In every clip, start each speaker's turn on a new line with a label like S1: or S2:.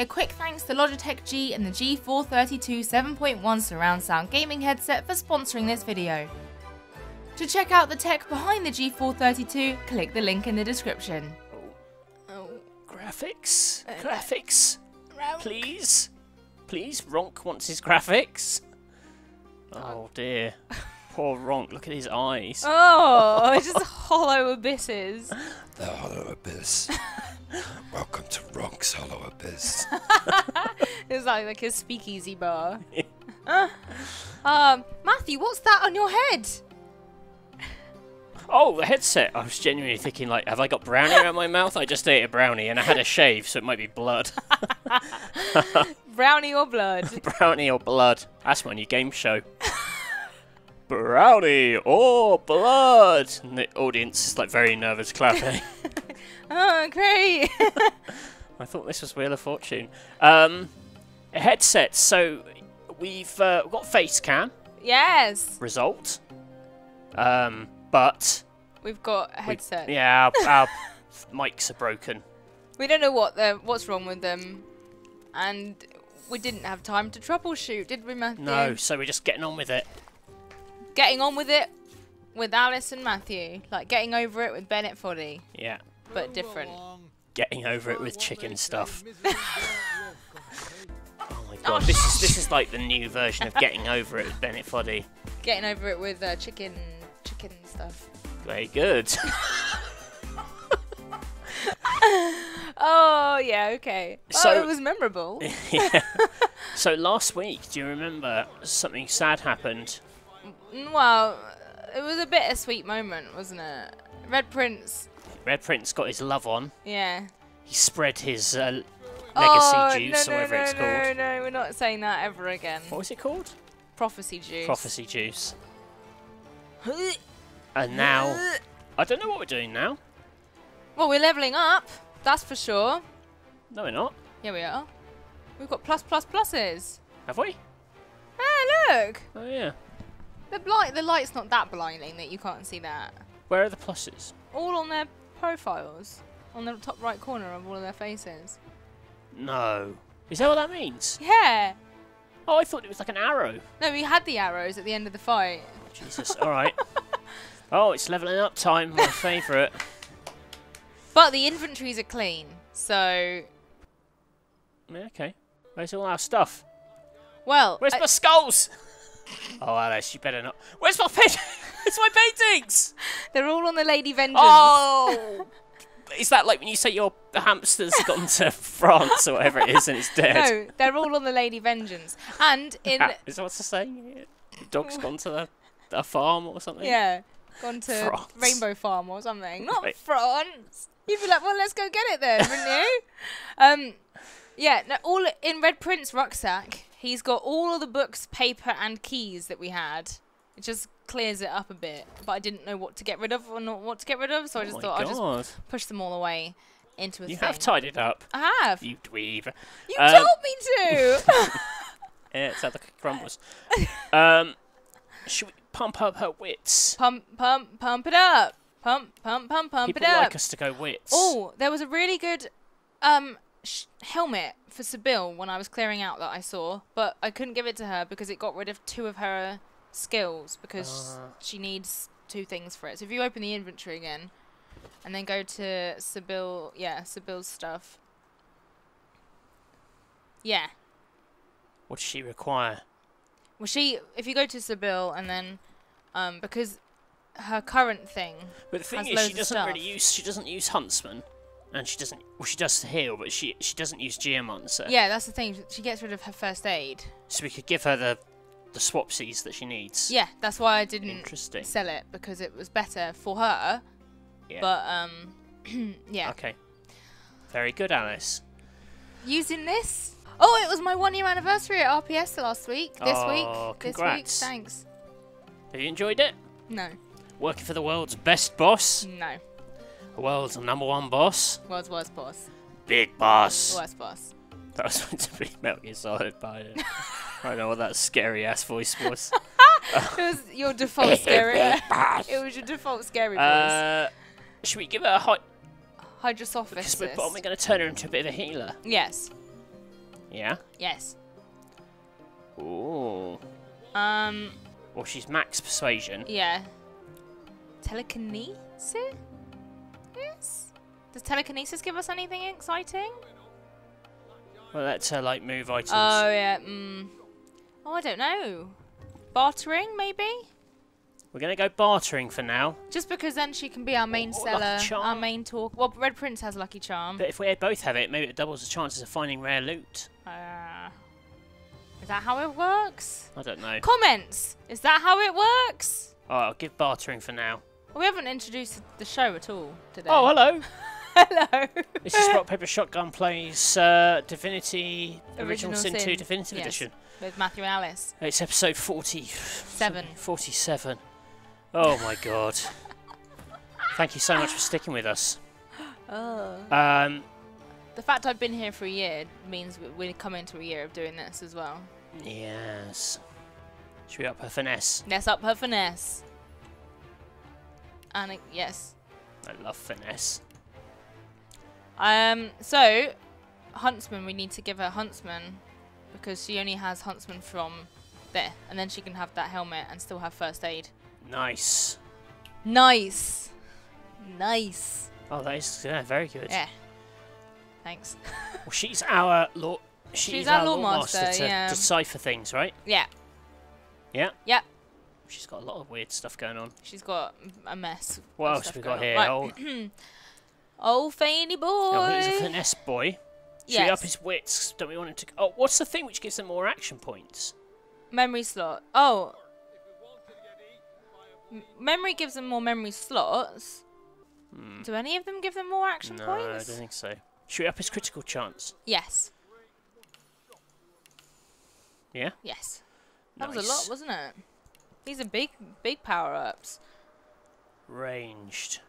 S1: A quick thanks to Logitech G and the G432 7.1 surround sound gaming headset for sponsoring this video. To check out the tech behind the G432, click the link in the description.
S2: Oh, oh. graphics, uh, uh, graphics, please, please. Ronk wants his graphics. Oh dear, poor Ronk. Look at his eyes.
S1: Oh, it's just hollow abysses.
S3: The Hollow Abyss. Welcome to Rock's Hollow Abyss.
S1: It's like, like a speakeasy bar. um, Matthew, what's that on your head?
S2: Oh, the headset. I was genuinely thinking, like, have I got brownie around my mouth? I just ate a brownie and I had a shave, so it might be blood.
S1: Brownie or blood?
S2: brownie or blood? That's my new game show. brownie or blood? And the audience is like very nervous, clapping.
S1: Oh, great.
S2: I thought this was Wheel of Fortune. Um, a headset. So we've uh, got face cam
S1: yes,
S2: result. Um, but
S1: we've got a
S2: we-
S1: headset.
S2: yeah, our, our mics are broken.
S1: We don't know what the what's wrong with them, and we didn't have time to troubleshoot, did we, Matthew?
S2: No, so we're just getting on with it.
S1: Getting on with it with Alice and Matthew, like getting over it with Bennett Foddy,
S2: Yeah,
S1: but different.
S2: getting over it with chicken stuff. Oh my god, this is this is like the new version of getting over it with Bennett Foddy.
S1: Getting over it with uh, chicken, chicken stuff.
S2: Very good.
S1: Oh yeah, okay.
S2: So-
S1: So it was memorable.
S2: yeah. So last week, do you remember something sad happened?
S1: Mm, well, it was a bittersweet moment, wasn't it? Red Prince,
S2: Red Prince got his love on.
S1: yeah.
S2: He spread his uh, legacy
S1: oh,
S2: juice,
S1: no,
S2: or
S1: no,
S2: whatever
S1: no,
S2: it's
S1: no,
S2: called.
S1: No, no, we're not saying that ever again.
S2: What was it called?
S1: Prophecy juice.
S2: Prophecy juice. And now, I don't know what we're doing now.
S1: Well, we're leveling up. That's for sure.
S2: No, we're not.
S1: Here we are. We've got plus plus pluses.
S2: Have we?
S1: Ah, look.
S2: Oh yeah.
S1: The blight, the light's not that blinding that you can't see that.
S2: Where are the pluses?
S1: All on their profiles, on the top right corner of all of their faces.
S2: No. Is that what that means?
S1: Yeah.
S2: Oh, I thought it was like an arrow.
S1: No, we had the arrows at the end of the fight.
S2: Jesus. All right. Oh, it's leveling up time. My favourite.
S1: But the inventories are clean, so
S2: Yeah, okay. Where's all our stuff?
S1: well.
S2: Where's
S1: I-
S2: my skulls? Oh, Alice, you better not. Where's my pen? Where's my paintings?
S1: they're all on the Lady Vengeance.
S2: Oh! Is that like when you say your hamster's gone to France or whatever it is and it's dead?
S1: No, they're all on the Lady Vengeance. And in
S2: Ha- Is that what's the saying? Dog's gone to the, a farm or something?
S1: yeah, gone to
S2: France.
S1: Rainbow Farm or something. Not
S2: Right.
S1: France. You'd be like, well, let's go get it then, wouldn't you? Um, yeah, no, all in Red Prince rucksack. He's got all of the books, paper, and keys that we had. It just clears it up a bit, but I didn't know what to get rid of or not what to get rid of, so I
S2: Oh
S1: just
S2: my
S1: thought I'd just
S2: God.
S1: push them all away into a
S2: You
S1: thing.
S2: have tied it up,
S1: I have.
S2: you dweeb.
S1: You
S2: Um,
S1: told me to.
S2: Yeah, it's how the crumbles. um, should we pump up her wits?
S1: pump, pump, pump it up. Pump, pump, pump, pump
S2: People
S1: it up.
S2: like us to go wits.
S1: Oh, there was a really good um sh- helmet for Sebille when I was clearing out that I saw, but I couldn't give it to her because it got rid of two of her skills because
S2: Ah.
S1: she needs two things for it. So if you open the inventory again and then go to Sebille, yeah, Sebille's stuff. Yeah.
S2: What does she require?
S1: Well, she if you go to Sebille and then um because her current thing
S2: But the thing
S1: Has
S2: is,
S1: loads
S2: she doesn't really use. She doesn't use huntsman, and she doesn't. Well, she does heal, but she she doesn't use geomancer.
S1: Yeah, that's the thing. She gets rid of her first aid.
S2: So we could give her the the swapsies that she needs.
S1: Yeah, that's why I didn't
S2: Interesting.
S1: sell it because it was better for her.
S2: Yeah.
S1: But um, yeah,
S2: Okay. Very good, Alice.
S1: using this. Oh, it was my one year anniversary at RPS last week. This
S2: Oh,
S1: week. This week.
S2: congrats.
S1: Thanks.
S2: Have you enjoyed it?
S1: No,
S2: Working for the world's best boss,
S1: no.
S2: the world's number one boss,
S1: World's worst boss.
S2: big boss.
S1: Worst boss.
S2: That was meant to be Metal Gear Solid, but I don't- I don't know what that scary ass voice was.
S1: it was your default scary. it was your default scary voice.
S2: Uh, should we give her a high? Because we're probably going to turn her into a bit of a healer.
S1: Yes.
S2: Yeah.
S1: Yes.
S2: Ooh.
S1: Um.
S2: Well, she's max persuasion.
S1: Yeah. Telekinesis? Yes. Does telekinesis give us anything exciting?
S2: Well, that's her like move items.
S1: Oh yeah. Mm. Oh, I don't know. Bartering, maybe.
S2: We're gonna go bartering for now.
S1: Just because then she can be our main
S2: Oh, Lucky
S1: seller, our main talk. Well, Red Prince has Lucky Charm.
S2: But if we both have it, maybe it doubles the chances of finding rare loot.
S1: Uh, is that how it works?
S2: I don't know.
S1: Comments. Is that how it works?
S2: Oh, I'll give bartering for now.
S1: We haven't introduced the show at all today.
S2: Oh, hello.
S1: hello.
S2: This is Rock Paper Shotgun plays uh, Divinity Original,
S1: Original
S2: Sin 2 Definitive
S1: yes.
S2: Edition.
S1: With Matthew and Alice.
S2: It's episode 40.
S1: Seven.
S2: 47. Oh my god. Thank you so much for sticking with us.
S1: Oh.
S2: Um,
S1: The fact I've been here for a year means we- we're coming to a year of doing this as well.
S2: yes. Should we up her finesse?
S1: Let's up her finesse. And it, yes.
S2: I love finesse.
S1: Um. So, Huntsman, we need to give her Huntsman because she only has Huntsman from there, and then she can have that helmet and still have first aid.
S2: Nice.
S1: Nice. Nice.
S2: Oh, that is yeah, very good.
S1: Yeah. Thanks.
S2: Well, she's our law. She's,
S1: She's our law
S2: law
S1: master,
S2: to
S1: yeah.
S2: decipher things, right?
S1: Yeah.
S2: Yeah.
S1: Yeah.
S2: She's got a lot of weird stuff going on.
S1: She's got a mess.
S2: What else we got here?
S1: Right.
S2: Oh,
S1: Oh, Faney boy.
S2: oh, he's a finesse boy. Should we
S1: Yes.
S2: up his wits? Don't we want him to? Oh, what's the thing which gives them more action points?
S1: Memory slot. Oh. M- memory gives them more memory slots. Do any of them give them more action
S2: Hmm. no, I don't think so. Should we up his critical chance?
S1: Yes.
S2: Yeah.
S1: Yes. That was a lot, wasn't it? These are big, big power ups.
S2: Ranged.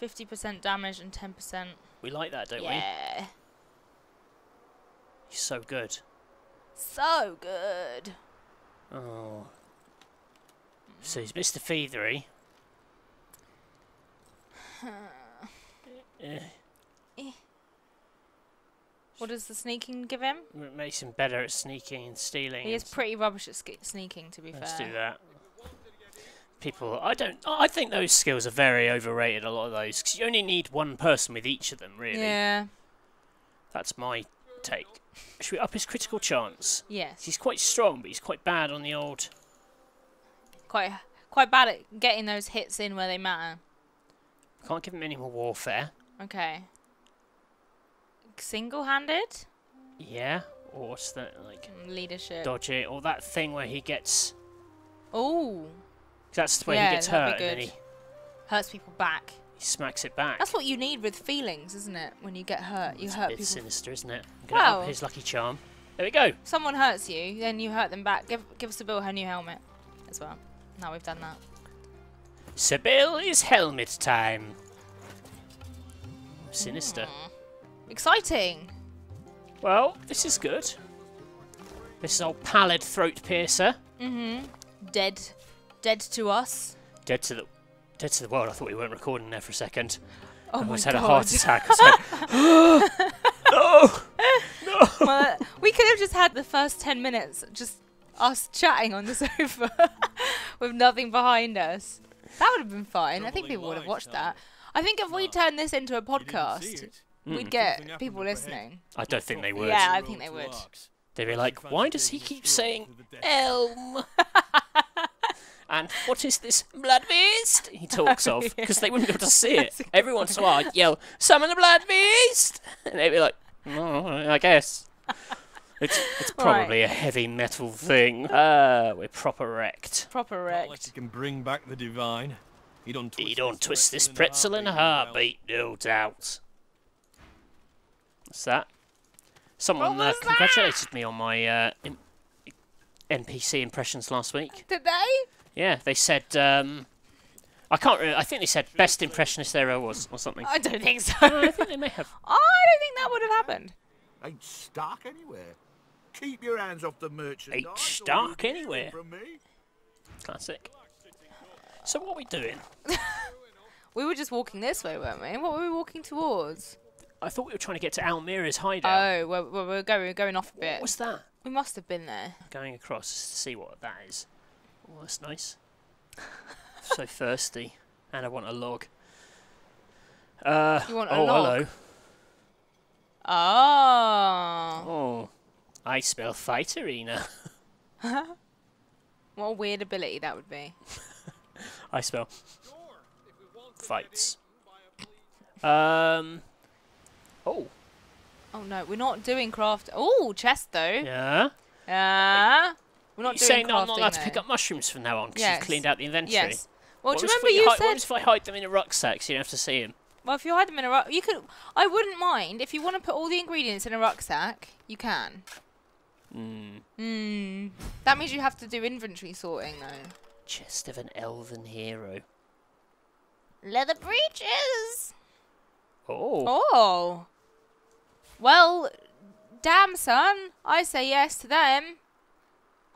S1: 50% damage and 10%.
S2: We like that, don't we?
S1: yeah.
S2: He's so good.
S1: So good.
S2: Oh. So he's Mr. Feathery. Eh,
S1: What does the sneaking give him?
S2: it makes him better at sneaking and stealing.
S1: He is pretty rubbish at sneaking, to be fair.
S2: Let's do that. People, I don't. I think those skills are very overrated. A lot of those, because you only need one person with each of them. Really,
S1: Yeah.
S2: that's my take. Should we up his critical chance?
S1: Yes.
S2: He's quite strong, but he's quite bad on the old.
S1: Quite, quite bad at getting those hits in where they matter.
S2: Can't give him any more warfare.
S1: Okay. Single-handed
S2: Yeah, or what's that like?
S1: Mm, leadership.
S2: Dodge it, or that thing where he gets.
S1: Oh,
S2: That's where
S1: Yeah,
S2: he gets hurt, and then he,
S1: hurts people back.
S2: he smacks it back.
S1: That's what you need with feelings, isn't it? When you get hurt, you
S2: It's a
S1: hurt
S2: bit
S1: people.
S2: sinister, isn't it? I'm gonna
S1: Well-
S2: his lucky charm. There we go.
S1: Someone hurts you, then you hurt them back. Give give Sebille her new helmet as well. Now we've done that.
S2: Sebille is helmet time. Sinister.
S1: Exciting.
S2: Well, this is good. This is old pallid throat piercer.
S1: Mm-hmm. Dead, dead to us.
S2: Dead to the dead to the world. I thought we weren't recording there for a second.
S1: Oh
S2: I
S1: my
S2: almost
S1: god.
S2: had a heart attack. I was like, no!
S1: well, we could have just had the first ten minutes just us chatting on the sofa with nothing behind us. That would have been fine. I think people would have watched that. I think if we turned this into a
S4: You didn't see
S1: podcast. We'd hmm.
S4: Something
S1: get people listening.
S2: I don't think they would.
S1: Yeah, I think they would.
S2: They'd be like, why does he keep saying
S4: through.
S2: Elm? And what is this blood beast he talks of? Because they wouldn't be able to see it. Every once in a while, I'd yell, "Summon the blood beast!" and they'd be like, "Oh, I guess." It's it's probably a heavy metal thing. Uh, we're proper wrecked.
S1: Proper
S4: Not
S1: wrecked.
S4: like he can bring back the divine. He don't twist
S2: You don't
S4: this
S2: twist this pretzel in a heartbeat, no doubt. What's that? Someone
S1: What
S2: uh,
S1: was that?
S2: congratulated me on my uh, NPC impressions last week.
S1: Did they?
S2: Yeah, they said. Um, I can't. Re- I think they said best impressionist there ever was, or something.
S1: I don't think so.
S2: No, I think they may have.
S1: I don't think that would have happened.
S5: Ain't stuck anywhere. Keep your hands off the merchandise.
S2: Ain't
S5: or
S2: stuck
S5: you'll hear
S2: anywhere.
S5: From me.
S2: Classic. So what are we doing?
S1: We were just walking this way, weren't we? What were we walking towards?
S2: I thought we were trying to get to Almira's hideout.
S1: Oh, well, well, we're going, we're going off a bit.
S2: what was that?
S1: We must have been there.
S2: Going across to see what that is. Oh, that's nice. so thirsty, and I want a log. Uh,
S1: You want a
S2: oh,
S1: log?
S2: hello.
S1: Oh.
S2: Oh, I smell fight arena.
S1: What a weird ability that would be.
S2: I smell fights. Um. Oh,
S1: Oh no, we're not doing craft. Oh, chest though.
S2: yeah.
S1: Yeah. We're not
S2: You're
S1: doing
S2: saying
S1: crafting.
S2: that I'm not allowed to pick up mushrooms from now on because
S1: Yes.
S2: you've cleaned out the inventory.
S1: Yes. Well,
S2: What
S1: do you remember you
S2: hide,
S1: said?
S2: What if I hide them in a rucksack so you don't have to see them?
S1: Well, if you hide them in a ruck, you could. I wouldn't mind if you want to put all the ingredients in a rucksack. You can.
S2: Hmm.
S1: Hmm. That means you have to do inventory sorting though.
S2: Chest of an elven hero.
S1: Leather breeches.
S2: Oh.
S1: Oh. Well, damn son, I say yes to them.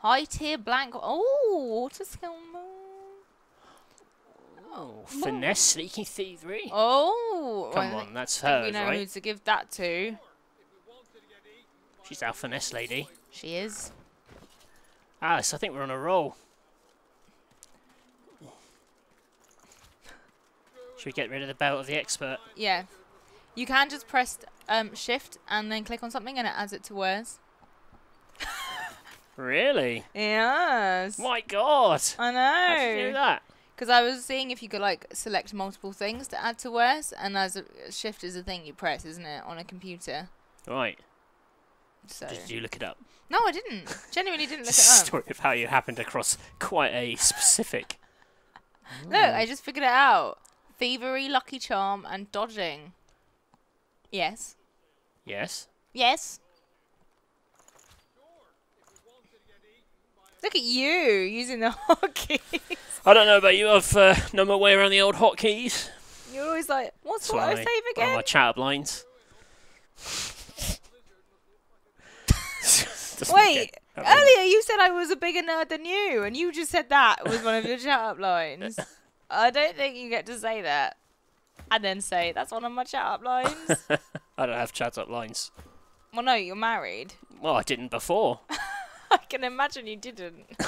S1: High tier blank. Oh, water skill.
S2: Oh, finesse, sneaky thievery.
S1: Oh.
S2: Come
S1: I
S2: on, that's
S1: we
S2: hers,
S1: know who to give that to.
S2: She's our finesse lady.
S1: She is.
S2: Alice, I think we're on a roll. Should we get rid of the belt of the expert?
S1: Yeah. You can just press um, shift and then click on something and it adds it to words.
S2: Really?
S1: Yes.
S2: My God!
S1: I know.
S2: How did you do that?
S1: Because I was seeing if you could like select multiple things to add to words, and as a shift is a thing you press, isn't it, on a computer?
S2: Right.
S1: So
S2: Did you look it up?
S1: no, I didn't. Genuinely didn't look it up.
S2: story of how you happened across quite a specific.
S1: Look, I just figured it out. Thievery, lucky charm, and dodging. Yes.
S2: Yes.
S1: Yes. Look at you using the hotkey.
S2: I don't know about you. I've uh, known my way around the old hotkeys.
S1: You're always like, what's
S2: That's why
S1: auto
S2: I-
S1: save again?
S2: my chat up lines.
S1: Wait,
S2: get- I mean,
S1: earlier you said I was a bigger nerd than you, and you just said that was one of your chat up lines. I don't think you get to say that. And then say, that's one of my chat up lines.
S2: I don't have chat up lines.
S1: well, no, you're married.
S2: Well, I didn't before.
S1: I can imagine you didn't.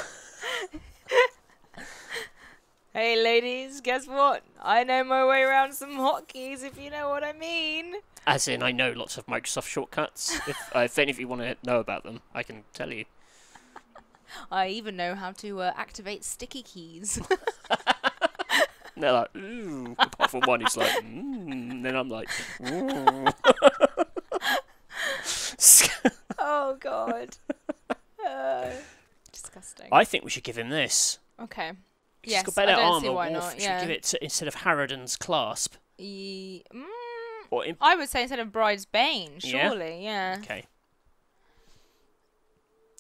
S1: hey, ladies, guess what? I know my way around some hotkeys, if you know what I mean.
S2: As in, I know lots of Microsoft shortcuts. if, uh, if any of you want to know about them, I can tell you.
S1: I even know how to uh, activate sticky keys.
S2: And they're like, ooh. Apart from one who's like, mm. Then I'm like, ooh.
S1: oh, God. Uh, disgusting.
S2: I think we should give him this.
S1: Okay.
S2: He's
S1: Yes,
S2: got better
S1: I don't
S2: armor.
S1: see why
S2: Wolf.
S1: not.
S2: Should
S1: Yeah.
S2: give it to, instead of Harridan's clasp.
S1: E- mm,
S2: Or imp-
S1: I would say instead of Bride's Bane, surely, yeah.
S2: okay.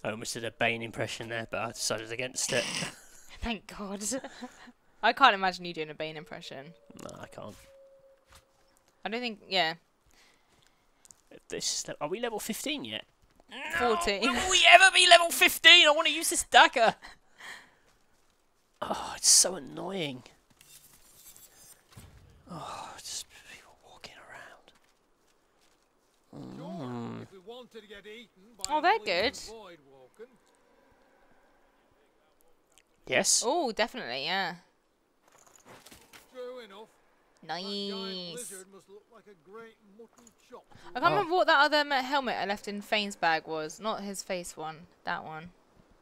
S2: I almost did a Bane impression there, but I decided against it.
S1: Thank God. I can't imagine you doing a Bane impression.
S2: no, I can't.
S1: I don't think, yeah.
S2: This are we level 15 yet?
S1: 14.
S2: Will we ever be level 15? I want to use this dagger. Oh, it's so annoying. Oh, just people walking around. Hmm.
S5: If we wanted to get eaten by
S1: Oh, they're good.
S2: Yes.
S1: Oh, definitely, yeah.
S5: true enough. That
S1: Nice.
S5: lizard must look like a great chop.
S1: I can't remember what that other helmet I left in Fane's bag was. Not his face one. That one.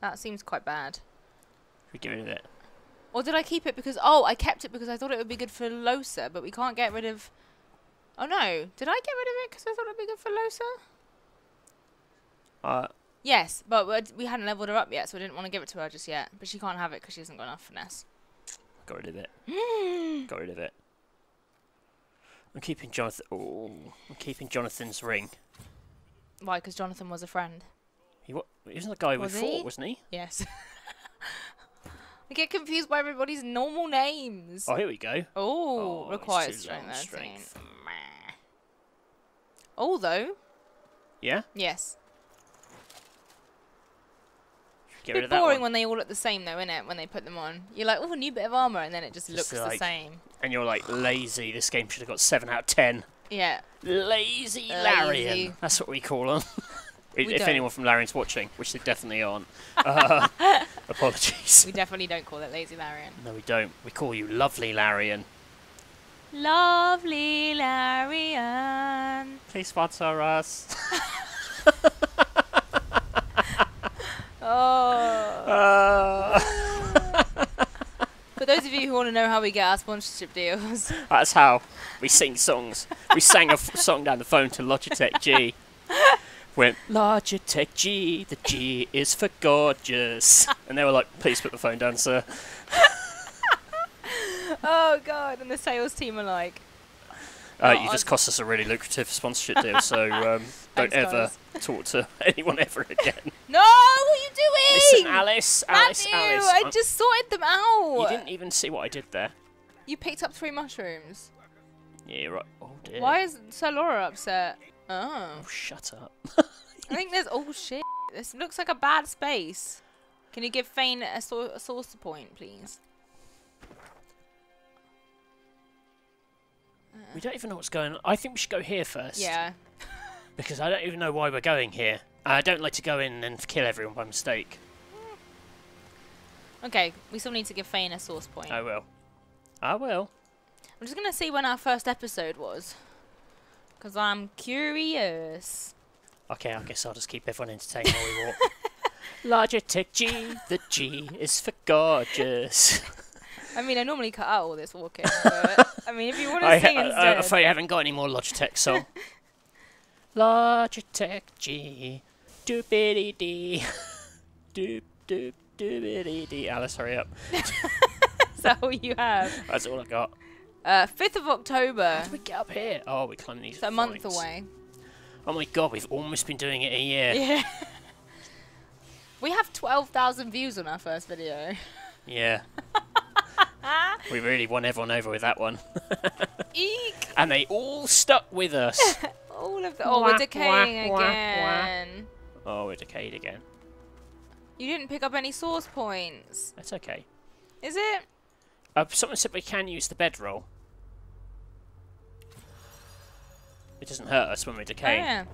S1: That seems quite bad.
S2: We get rid of it.
S1: Or did I keep it because oh I kept it because I thought it would be good for Lohse, but we can't get rid of. Oh no, did I get rid of it because I thought it'd be good for Lohse?
S2: Uh,
S1: Yes, but we'd- we hadn't leveled her up yet, so I didn't want to give it to her just yet. But she can't have it because she hasn't got enough finesse.
S2: got rid of it. got rid of it. I'm keeping Jonathan. Oh, I'm keeping Jonathan's ring.
S1: Why? Because Jonathan was a friend.
S2: He wa wasn't the guy we
S1: Was
S2: fought, wasn't he?
S1: Yes. I get confused by everybody's normal names.
S2: Oh, here we go.
S1: Oh,
S2: Oh,
S1: requires strength.
S2: strength.
S1: Although,
S2: Yeah.
S1: yes.
S2: Get
S1: Bit
S2: rid of that
S1: boring when they all look the same, though, innit? When they put them on, you're like, oh, a new bit of armor, and then it just,
S2: Just
S1: looks the same.
S2: And you're like lazy. This game should have got seven out of ten.
S1: Yeah.
S2: Lazy
S1: Lazy.
S2: Larian. That's what we call them. If
S1: don't.
S2: anyone from Larian's watching, which they definitely aren't, uh, apologies.
S1: We definitely don't call it Lazy Larian.
S2: No, we don't. We call you Lovely Larian.
S1: Lovely Larian.
S2: Please sponsor us.
S1: Oh.
S2: Uh,
S1: For those of you who want to know how we get our sponsorship deals,
S2: that's how we sing songs. We sang a f- song down the phone to Logitech G. Went Logitech G, the G is for gorgeous, and they were like, "Please put the phone down, sir."
S1: oh god, and the sales team are like,
S2: Uh, you just cost us a really lucrative sponsorship deal, so um, don't
S1: Thanks,
S2: ever talk to anyone ever again.
S1: "No, what are you doing?"
S2: Listen, Alice, Alice,
S1: Matthew,
S2: Alice.
S1: I
S2: I'm-
S1: just sorted them out.
S2: You didn't even see what I did there.
S1: You picked up three mushrooms.
S2: Yeah, you're right. Oh dear.
S1: Why is Sir Laura upset? Oh,
S2: Oh, shut up.
S1: I think there's oh shit. This looks like a bad space. Can you give Fane a, sau- a saucer point, please?
S2: We don't even know what's going on. I think we should go here first.
S1: Yeah.
S2: Because I don't even know why we're going here. I don't like to go in and kill everyone by mistake.
S1: Okay, we still need to give Fane a source point.
S2: I will. I will.
S1: I'm just gonna see when our first episode was, because I'm curious.
S2: Okay, I guess I'll just keep everyone entertained while we walk. Logitech G, the G is for gorgeous.
S1: I mean, I normally cut out all this walking, but I mean, if you want
S2: I,
S1: to sing
S2: I,
S1: instead,
S2: I'm afraid I haven't got any more Logitech song. Logitech G, doobity dee, doop doop doobity dee. Alice, hurry up.
S1: is that all you have?
S2: That's all I got.
S1: Uh, 5th of October.
S2: How do we get up here? Oh, we're climbing these.
S1: It's a month away.
S2: Oh my god, we've almost been doing it a year.
S1: Yeah. we have 12,000 views on our first video.
S2: Yeah. We really won everyone over with that one.
S1: Eek!
S2: And they all stuck with us.
S1: All of the. Oh,
S2: Wah,
S1: we're decaying
S2: wah, wah, wah.
S1: again.
S2: oh, we're decayed again.
S1: You didn't pick up any source points.
S2: That's okay.
S1: Is it?
S2: Uh, someone said we can use the bedroll. It doesn't hurt us when we
S1: decay.
S2: Oh,
S1: yeah.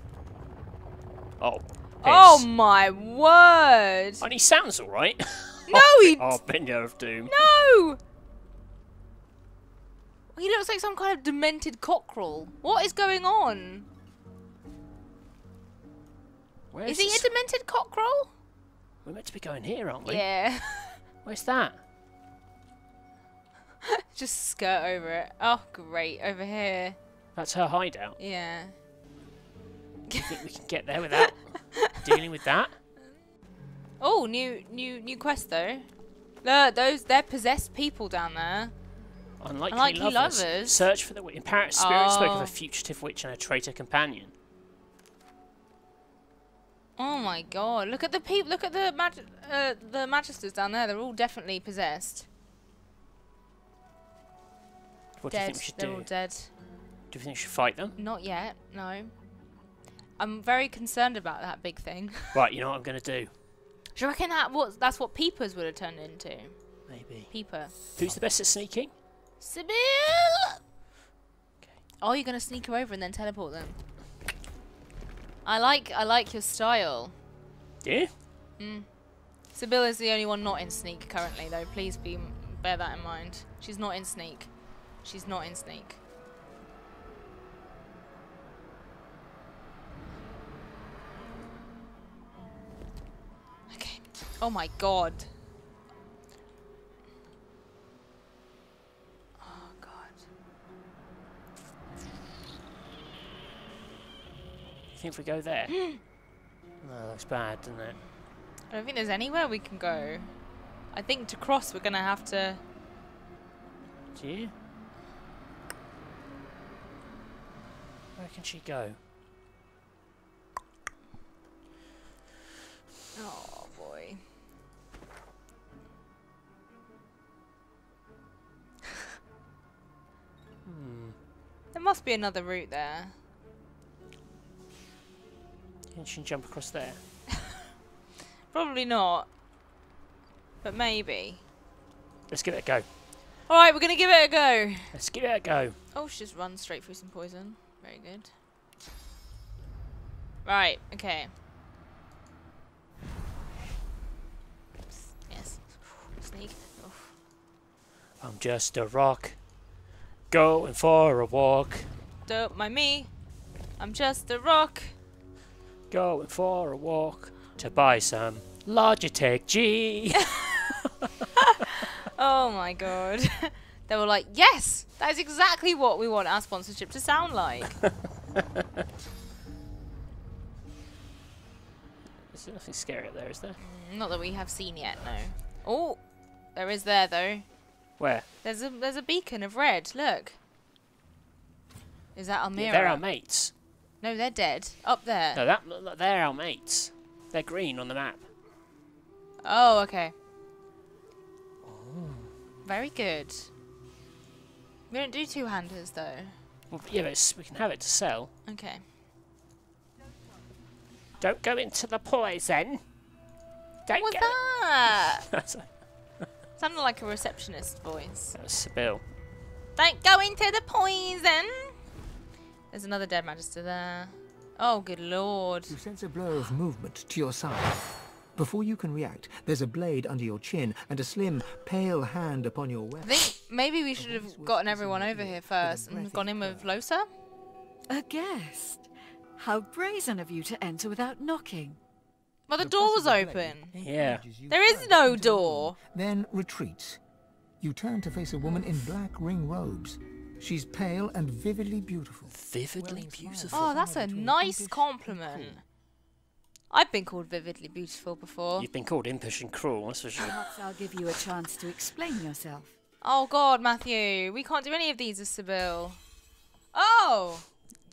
S2: Oh.
S1: Oh my word!
S2: And he sounds alright.
S1: No, he.
S2: oh, Harbinger of Doom.
S1: No! He looks like some kind of demented cockerel. What is going on?
S2: Where
S1: Is he
S2: this?
S1: a demented cockerel?
S2: We're meant to be going here, aren't we?
S1: Yeah.
S2: Where's that?
S1: Just skirt over it. Oh, great. Over here.
S2: That's her hideout.
S1: Yeah.
S2: Do you think we can get there without dealing with that?
S1: Oh, new new new quest though. Look, those they're possessed people down there.
S2: Unlikely,
S1: Unlikely
S2: lovers.
S1: lovers?
S2: Search for the witch. Apparent spirit spoke of
S1: Oh.
S2: a fugitive witch and a traitor companion.
S1: Oh my god! Look at the people. Look at the mag- uh, the magisters down there. They're all definitely possessed.
S2: What do you
S1: dead.
S2: think we should
S1: They're
S2: do?
S1: all dead.
S2: Do you think we should fight them?
S1: Not yet. No. I'm very concerned about that big thing.
S2: Right, you know what I'm going to do?
S1: Do you reckon that what that's what peepers would have turned into?
S2: Maybe.
S1: Peeper.
S2: Who's the best at sneaking?
S1: Sebille. Oh, you're gonna sneak her over and then teleport them. I like I like your style.
S2: Yeah?
S1: Mm. Sebille is the only one not in sneak currently, though. Please be bear that in mind. She's not in sneak. She's not in sneak. Okay. Oh my god. Oh god.
S2: You think if we go there? no, that looks bad, doesn't it?
S1: I don't think there's anywhere we can go. I think to cross we're gonna have to.
S2: Do you? Where can she go?
S1: Oh boy.
S2: Hmm.
S1: There must be another route there.
S2: Can she jump across there?
S1: Probably not. But maybe.
S2: Let's give it a go.
S1: Alright, we're gonna give it a go.
S2: Let's give it a go.
S1: Oh, she just runs straight through some poison. Very good. Right, okay. Yes. Sneak. Oof.
S2: I'm just a rock, going for a walk,
S1: Don't mind me. I'm just a rock.
S2: Going for a walk to buy some Logitech G.
S1: Oh my god. they were like, yes, that is exactly what we want our sponsorship to sound like.
S2: There's nothing scary up there, is there?
S1: Mm, not that we have seen yet, no. Oh, there is there though.
S2: Where?
S1: There's a there's a beacon of red. Look. Is that Almira?
S2: Yeah, they're our mates.
S1: No, they're dead. Up there.
S2: No, that they're our mates. They're green on the map.
S1: Oh, okay. Oh. Very good. We don't do two-handers though.
S2: Well, yeah, but we can have it to sell.
S1: Okay.
S2: Don't go into the poison. Don't
S1: What's
S2: go.
S1: that? Sounded like a receptionist voice.
S2: that was Sebille.
S1: Don't go into the poison. There's another dead magister there. Oh, good lord.
S6: You sense a blur of movement to your side. Before you can react, there's a blade under your chin and a slim, pale hand upon your
S1: I think maybe we should have gotten everyone over here first and gone in with Lohse.
S7: A guest? How brazen of you to enter without knocking.
S1: Well, the door was open.
S2: Yeah.
S1: There is no door.
S6: Then retreats. You turn to face a woman in black ring robes. She's pale and vividly beautiful.
S2: Vividly beautiful.
S1: Oh, that's a nice compliment. I've been called vividly beautiful before.
S2: You've been called impish and cruel, that's for sure.
S7: Perhaps I'll give you a chance to explain yourself.
S1: Oh God, Matthew, we can't do any of these as Sebille. Oh,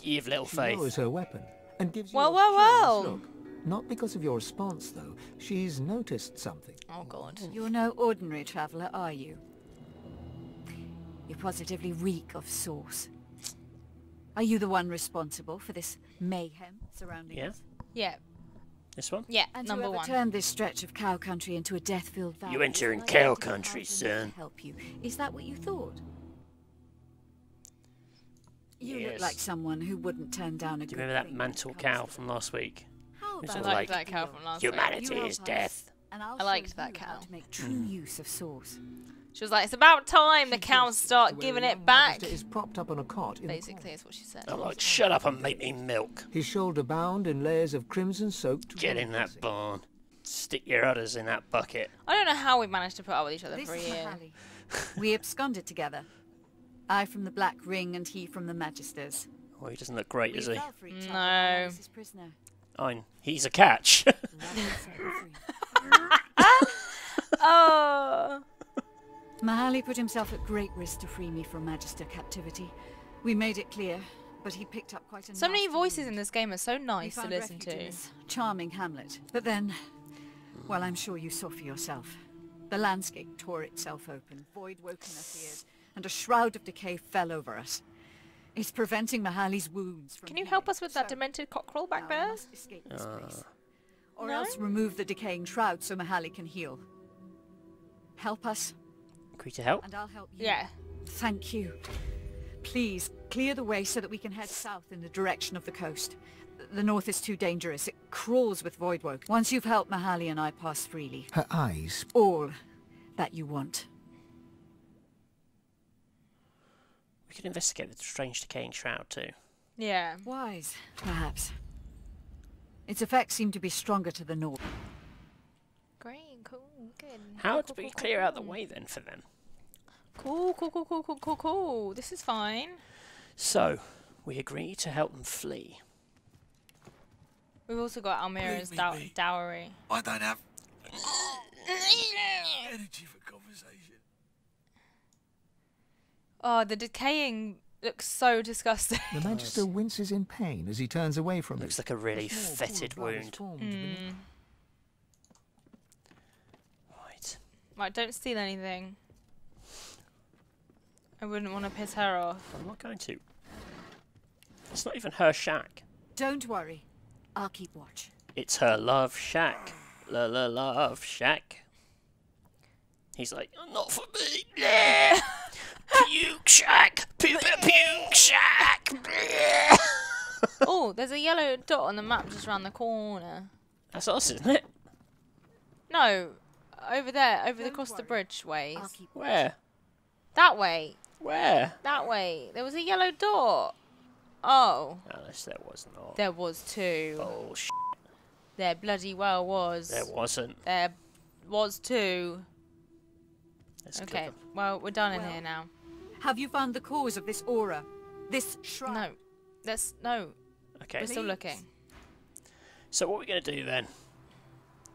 S2: You've little
S6: She
S2: faith.
S6: lowers her weapon and gives you
S1: Well,
S6: a
S1: well, well.
S6: look. Not because of your response, though. She's noticed something.
S1: oh God.
S7: You're no ordinary traveller, are you? You positively reek of Source. Are you the one responsible for this mayhem surrounding
S2: Yeah.
S7: us?
S1: Yeah,
S2: This one?
S1: yeah,
S7: And
S1: number
S7: whoever
S1: one.
S7: turned this stretch of cow country into a death-filled valley.
S2: You enter in cow country,
S7: out enough
S2: son.
S7: Help you. Is that what you thought? You
S2: Yes.
S7: look like someone who wouldn't turn down a
S2: Do you remember that
S7: thing
S2: mantle cow from last week?
S7: How
S2: It's
S1: I liked
S2: like
S1: that cow from last week.
S2: Humanity is death.
S7: and I'll
S1: I liked that cow.
S7: to make true
S2: Mm.
S7: use of Source.
S1: She was like, "It's about time the cows start giving it back."
S6: magister is propped up on a cot in
S1: Basically, is what she said.
S2: I'm like, shut up and make me milk.
S6: His shoulder bound in layers of crimson soaked.
S2: Get in that barn. Stick your udders in that bucket.
S1: I don't know how we managed to put up with each other
S7: This
S1: for a year.
S7: We absconded together. I from the Black Ring and he from the Magisters.
S2: Oh, he doesn't look great,
S7: we
S2: does he?
S7: fell for each other
S1: No.
S7: while I was his prisoner.
S2: Fine. He's a catch.
S7: Mahali set me free.
S1: Oh.
S7: Mahali put himself at great risk to free me from Magister captivity. We made it clear, but he picked up quite a
S1: So many voices
S7: wound.
S1: in this game are so nice to listen to.
S7: this charming hamlet. But then, well, I'm sure you saw for yourself. The landscape tore itself open, Voidwoken appeared, and a shroud of decay fell over us. It's preventing Mahali's wounds from
S1: Can you help us with that
S7: So,
S1: demented cockerel back there?
S7: must escape this ah. place. Or
S1: No?
S7: else remove the decaying shroud so Mahali can heal. Help us,
S2: Agree to help?
S7: and I'll help you.
S1: Yeah.
S7: Thank you. Please, clear the way so that we can head south in the direction of the coast. The north is too dangerous. It crawls with Voidwoke. Once you've helped Mahali and I pass freely.
S6: Her eyes
S7: All that you want.
S2: We could investigate the strange decaying shroud too.
S1: Yeah.
S7: Wise, perhaps. Its effects seem to be stronger to the north.
S1: Great. Cool. Good.
S2: How
S1: Cool,
S2: do
S1: cool,
S2: we
S1: cool,
S2: clear out the way then for them?
S1: Cool. Cool. Cool. Cool. Cool. Cool. Cool. This is fine.
S2: So, we agree to help them flee.
S1: We've also got Almira's
S3: me
S1: dow-
S3: be.
S1: dowry.
S3: I don't have energy for conversation.
S1: Oh, the decaying looks so disgusting.
S6: The Magister winces in pain as he turns away from
S2: Looks
S6: it.
S2: Looks like a really
S6: A small pool of
S2: fetid wound.
S1: Mm.
S2: Right.
S1: Right, don't steal anything. I wouldn't want to piss her off.
S2: I'm not going to. It's not even her shack.
S7: Don't worry. I'll keep watch.
S2: It's her love shack. La la love shack. He's like, not for me. Yeah. puke shack. Pew pew pew shack.
S1: oh, there's a yellow dot on the map just around the corner.
S2: That's us, isn't it?
S1: No, over there, over
S7: Don't
S1: across the bridge ways.
S2: Where?
S1: That way,
S2: Where?
S1: that way. There was a yellow door. Oh,
S2: Unless there was not.
S1: there was two.
S2: Oh, sh-
S1: There bloody well was.
S2: there wasn't.
S1: There was two.
S2: Let's
S1: Okay, well, we're done in here now.
S7: Have you found the cause of this aura? This shrine?
S1: No, let's, no,
S2: Okay.
S1: we're still looking.
S2: So what are we gonna do then?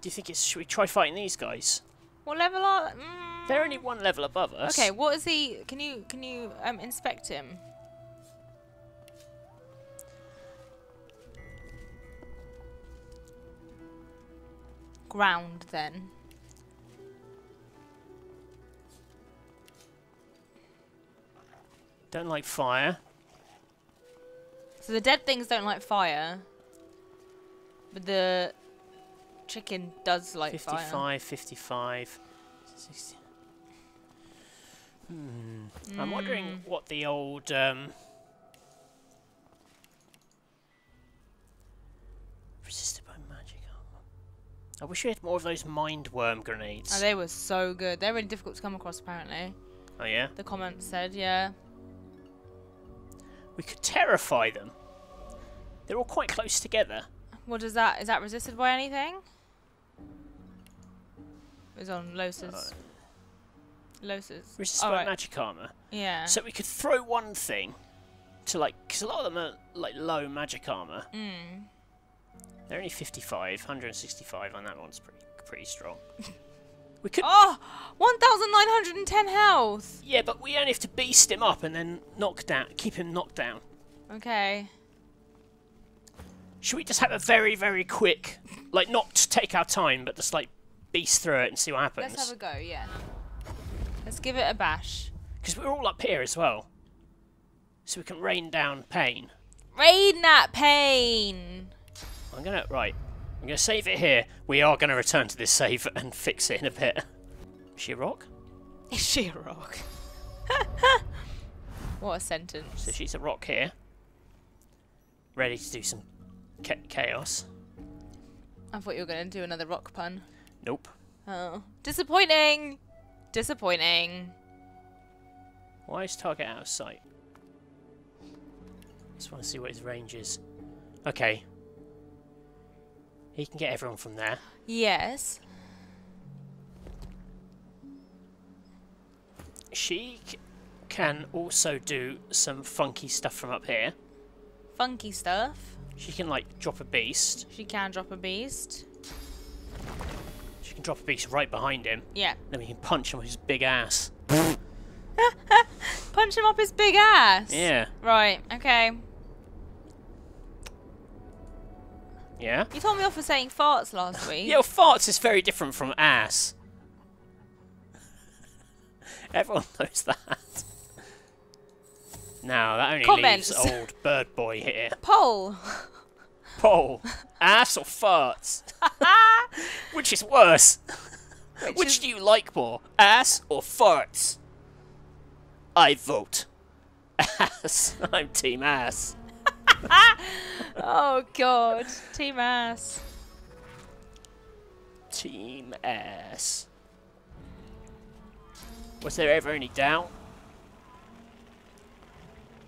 S2: Do you think it's? Should we try fighting these guys?
S1: What level are? Mm.
S2: They're only one level above us.
S1: Okay, what is he? Can you can you um inspect him? Ground then.
S2: Don't like fire.
S1: So the dead things don't like fire, but the chicken does like fire.
S2: 55, 55, 60. Hmm. I'm wondering what the old um, resisted by magic armor. I wish we had more of those mind worm grenades.
S1: Oh, they were so good. They're really difficult to come across, apparently.
S2: oh yeah,
S1: The comments said, yeah.
S2: we could terrify them. They're all quite close together.
S1: What is that? Is that resisted by anything? Was on Lohse's. Lohse's.
S2: Resisted by
S1: right.
S2: magic armor.
S1: Yeah.
S2: So we could throw one thing to like, because a lot of them are like low magic armor.
S1: Mm.
S2: They're only 55, 165 on that one's pretty pretty strong. we could,
S1: Oh! 1,910 health!
S2: yeah, but we only have to beast him up and then knock down, keep him knocked down.
S1: Okay.
S2: Should we just have a very very quick, like not to take our time, but just like beast through it and see what happens?
S1: Let's have a go, yeah. Let's give it a bash.
S2: Because we're all up here as well, so we can rain down pain.
S1: Rain that pain!
S2: I'm gonna right. I'm gonna save it here. We are gonna return to this save and fix it in a bit. Is she a rock?
S1: Is she a rock? what a sentence.
S2: So she's a rock here. Ready to do some chaos.
S1: I thought you were going to do another rock pun.
S2: Nope.
S1: Oh. Disappointing! Disappointing.
S2: Why is target out of sight? Just want to see what his range is. Okay. He can get everyone from there.
S1: Yes.
S2: She can also do some funky stuff from up here.
S1: Funky stuff.
S2: She can like drop a beast.
S1: She can drop a beast.
S2: She can drop a beast right behind him.
S1: Yeah.
S2: Then we can punch him with his big ass.
S1: Punch him up his big ass.
S2: Yeah.
S1: Right, okay.
S2: Yeah.
S1: You told me off for saying farts last week.
S2: Yeah, well, farts is very different from ass. Everyone knows that. Now that only
S1: Comments.
S2: leaves old bird boy here.
S1: Poll.
S2: Paul, ass or farts? Which is worse? Which, do you like more, ass or farts? I vote ass. I'm team ass.
S1: Oh god. Team ass.
S2: Team ass. Was there ever any doubt?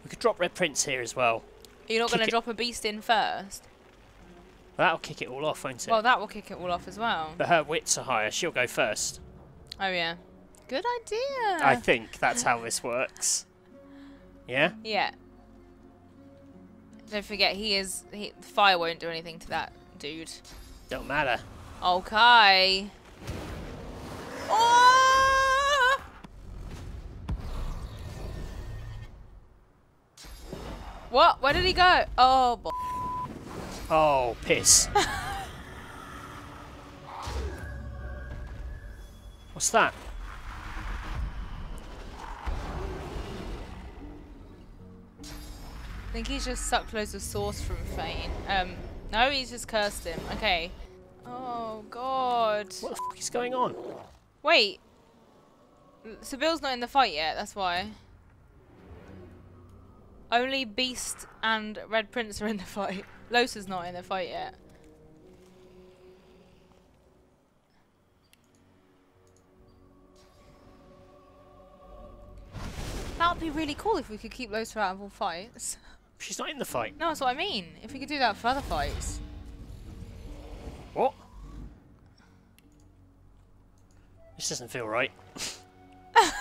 S2: We could drop Red Prince here as well.
S1: You're not going to drop a beast in first?
S2: That'll kick it all off, won't it?
S1: Well, that will kick it all off as well.
S2: but her wits are higher. She'll go first.
S1: Oh, yeah. Good idea.
S2: I think that's how this works. Yeah?
S1: Yeah. Don't forget, he is. He, fire won't do anything to that dude.
S2: Don't matter.
S1: Okay. Oh! What? Where did he go? Oh, boy.
S2: Oh, piss. What's that?
S1: I think he's just sucked loads of sauce from Fane. Um, no, he's just cursed him. Okay. Oh, God.
S2: What the fuck is going on?
S1: Wait. So Bill's not in the fight yet, that's why. Only Beast and Red Prince are in the fight. Lohse's not in the fight yet. That would be really cool if we could keep Lohse out of all fights.
S2: She's not in the fight.
S1: No, that's what I mean. If we could do that for other fights.
S2: What? This doesn't feel right.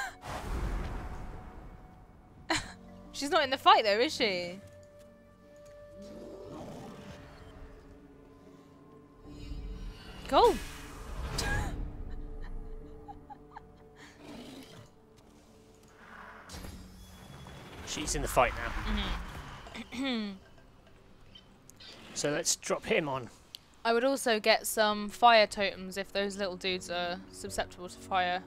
S1: She's not in the fight though, is she? Cool.
S2: She's in the fight now.
S1: Mm-hmm.
S2: so let's drop him on.
S1: I would also get some fire totems if those little dudes are susceptible to fire.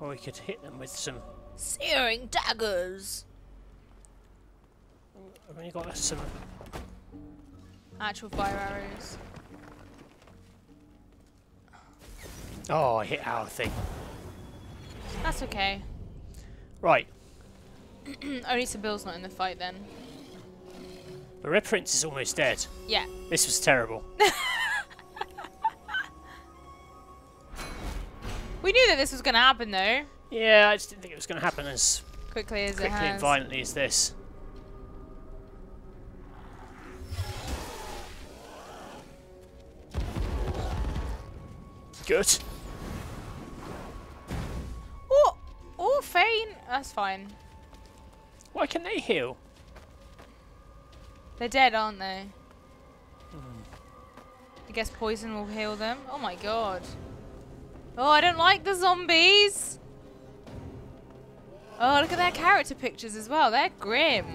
S2: Or we could hit them with some.
S1: Searing daggers.
S2: I've only got some.
S1: Actual fire arrows.
S2: Oh, I hit our thing.
S1: That's okay.
S2: Right.
S1: Only Sebille's not in the fight then.
S2: The Red Prince is almost dead.
S1: Yeah.
S2: This was terrible.
S1: We knew that this was going to happen though.
S2: yeah, I just didn't think it was going to happen as
S1: Quickly as it
S2: quickly and violently as this. Good.
S1: Oh, oh, Fane. That's fine.
S2: Why can they heal?
S1: They're dead, aren't they? Hmm. I guess poison will heal them. Oh my god. Oh, I don't like the zombies. Oh, look at their character pictures as well. They're grim.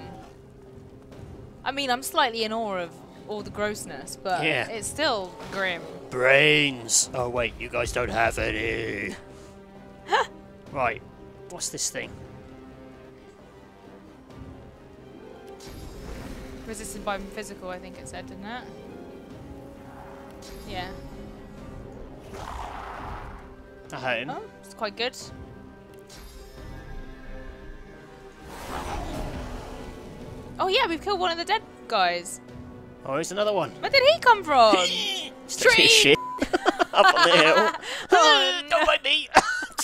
S1: I mean, I'm slightly in awe of all the grossness, but
S2: Yeah.
S1: it's still grim.
S2: Brains. Oh wait, you guys don't have any. Right. What's this thing?
S1: Resisted by physical, I think it said, didn't it? Yeah.
S2: A home.
S1: Oh, it's quite good. Oh yeah, we've killed one of the dead guys.
S2: Oh, here's another one.
S1: Where did he come from?
S2: A shit up on the hill.
S1: Oh,
S2: Don't mind me.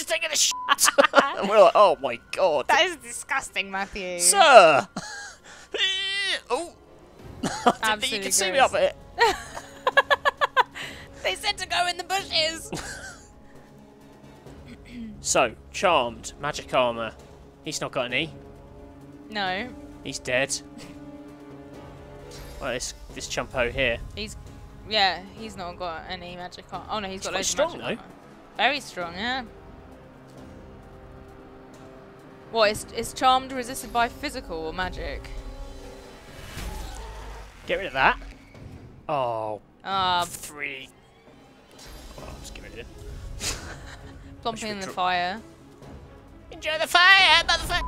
S2: Just taking a shit. and we're like, oh my god.
S1: that is disgusting, Matthew.
S2: Sir. oh. I didn't think you could see me up it.
S1: they said to go in the bushes.
S2: So, charmed, magic armor. He's not got any.
S1: no,
S2: He's dead. Well, this this chumpo here.
S1: he's yeah, he's not got any magic armor. Oh no, he's got
S2: quite
S1: loads
S2: strong,
S1: of
S2: though.
S1: magic armor. Very strong, yeah. What is is charmed resisted by physical or magic?
S2: Get rid of that. Oh,
S1: Ah,
S2: three. Oh, I'll just get rid of it.
S1: plumping in the fire.
S2: Enjoy the fire, motherfucker.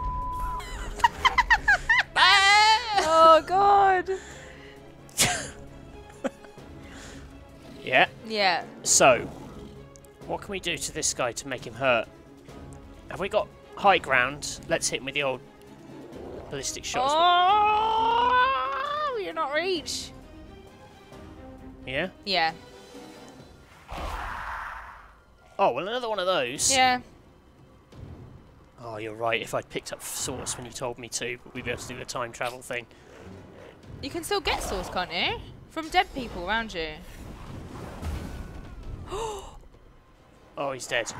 S1: Oh god.
S2: yeah.
S1: Yeah.
S2: So, what can we do to this guy to make him hurt? Have we got high ground? Let's hit him with the old ballistic shots.
S1: Oh, you're not reach.
S2: Yeah.
S1: Yeah.
S2: Oh well, another one of those.
S1: Yeah.
S2: Oh, you're right. If I'd picked up source when you told me to, we'd be able to do the time travel thing.
S1: You can still get source, can't you? From dead people around you.
S2: Oh, he's dead.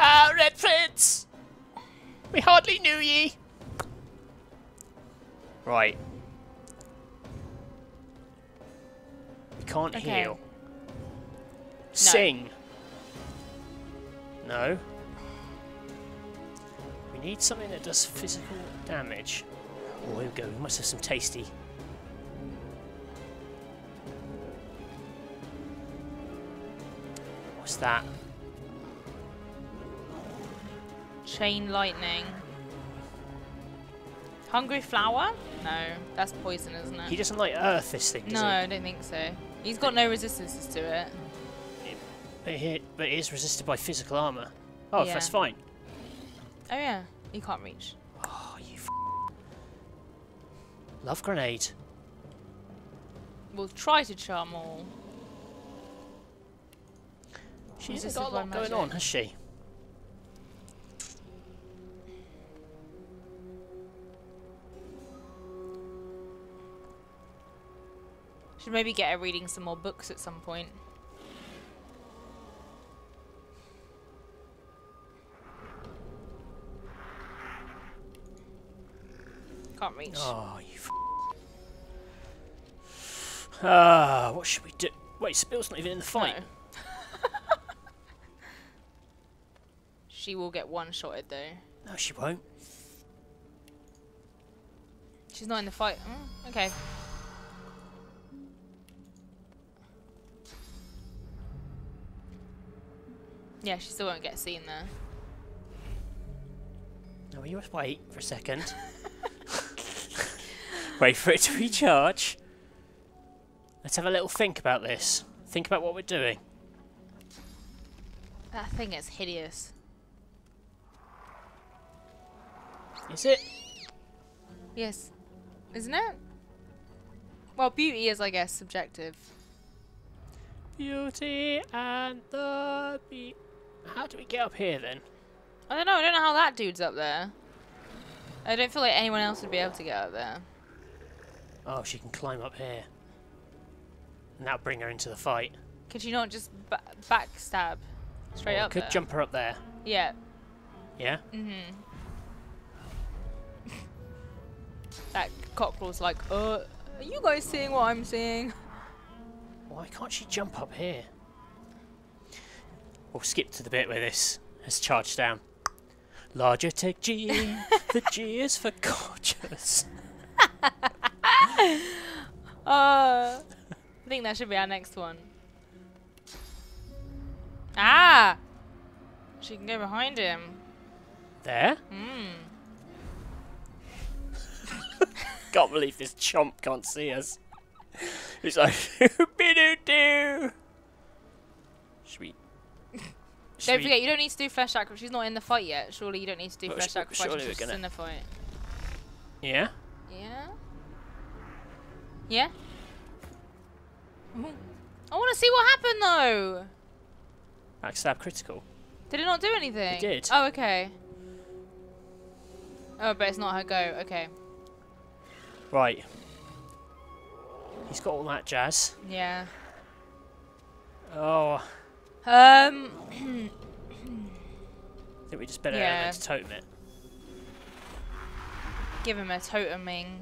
S2: Ah, Red Prince! We hardly knew ye! Right. We can't
S1: Okay.
S2: heal. Sing. No. We need something that does physical damage. Oh, here we go. We must have some tasty. What's that?
S1: Chain lightning. Hungry flower? No, that's poison, isn't it?
S2: He doesn't like earth, this thing, does
S1: no,
S2: he?
S1: I don't think so. He's got no resistances to it.
S2: But, he, but it is resisted by physical armor. Oh,
S1: Yeah.
S2: that's fine.
S1: Oh yeah, he can't reach.
S2: Oh, you f- Love grenade.
S1: We'll try to charm all.
S2: She's got a lot going on, has she?
S1: Should maybe get her reading some more books at some point. Can't reach.
S2: Oh, you. F- Ah, what should we do? Wait, Sebille's not even in the fight.
S1: No. she will get one shotted though.
S2: No, she won't.
S1: She's not in the fight. Mm, okay. Yeah, she still won't get seen there.
S2: No, you just wait for a second. wait for it to recharge. Let's have a little think about this. Think about what we're doing.
S1: That thing is hideous.
S2: Is it?
S1: Yes. Isn't it? Well, beauty is, I guess, subjective.
S2: Beauty and the Beast. How do we get up here then?
S1: I don't know. I don't know how that dude's up there. I don't feel like anyone else would be able to get up there.
S2: Oh, she can climb up here. And that'll bring her into the fight.
S1: Could you not just ba- backstab straight
S2: Or
S1: up
S2: could
S1: there?
S2: jump her up there.
S1: Yeah.
S2: Yeah?
S1: Mhm. that cockerel's like, uh, are you guys seeing what I'm seeing?
S2: Why can't she jump up here? We'll skip to the bit where this has charged down. Larger take G. the G is for gorgeous.
S1: Uh, I think that should be our next one. Ah! She can go behind him.
S2: There?
S1: Hmm.
S2: Can't believe this chomp can't see us. He's like, doo doo. Should we? Should
S1: Don't forget, you don't need to do flesh sacrifice. She's not in the fight yet. Surely you don't need to do
S2: Well,
S1: flesh sacrifice.
S2: surely
S1: she's in the fight.
S2: Yeah?
S1: Yeah? Yeah? Ooh. I want to see what happened though!
S2: Backstab critical.
S1: Did it not do anything?
S2: It did.
S1: Oh, okay. Oh, but it's not her go. Okay.
S2: Right. He's got all that jazz.
S1: Yeah.
S2: Oh,
S1: Um.
S2: I think we just better
S1: Yeah.
S2: to totem it.
S1: give him a toteming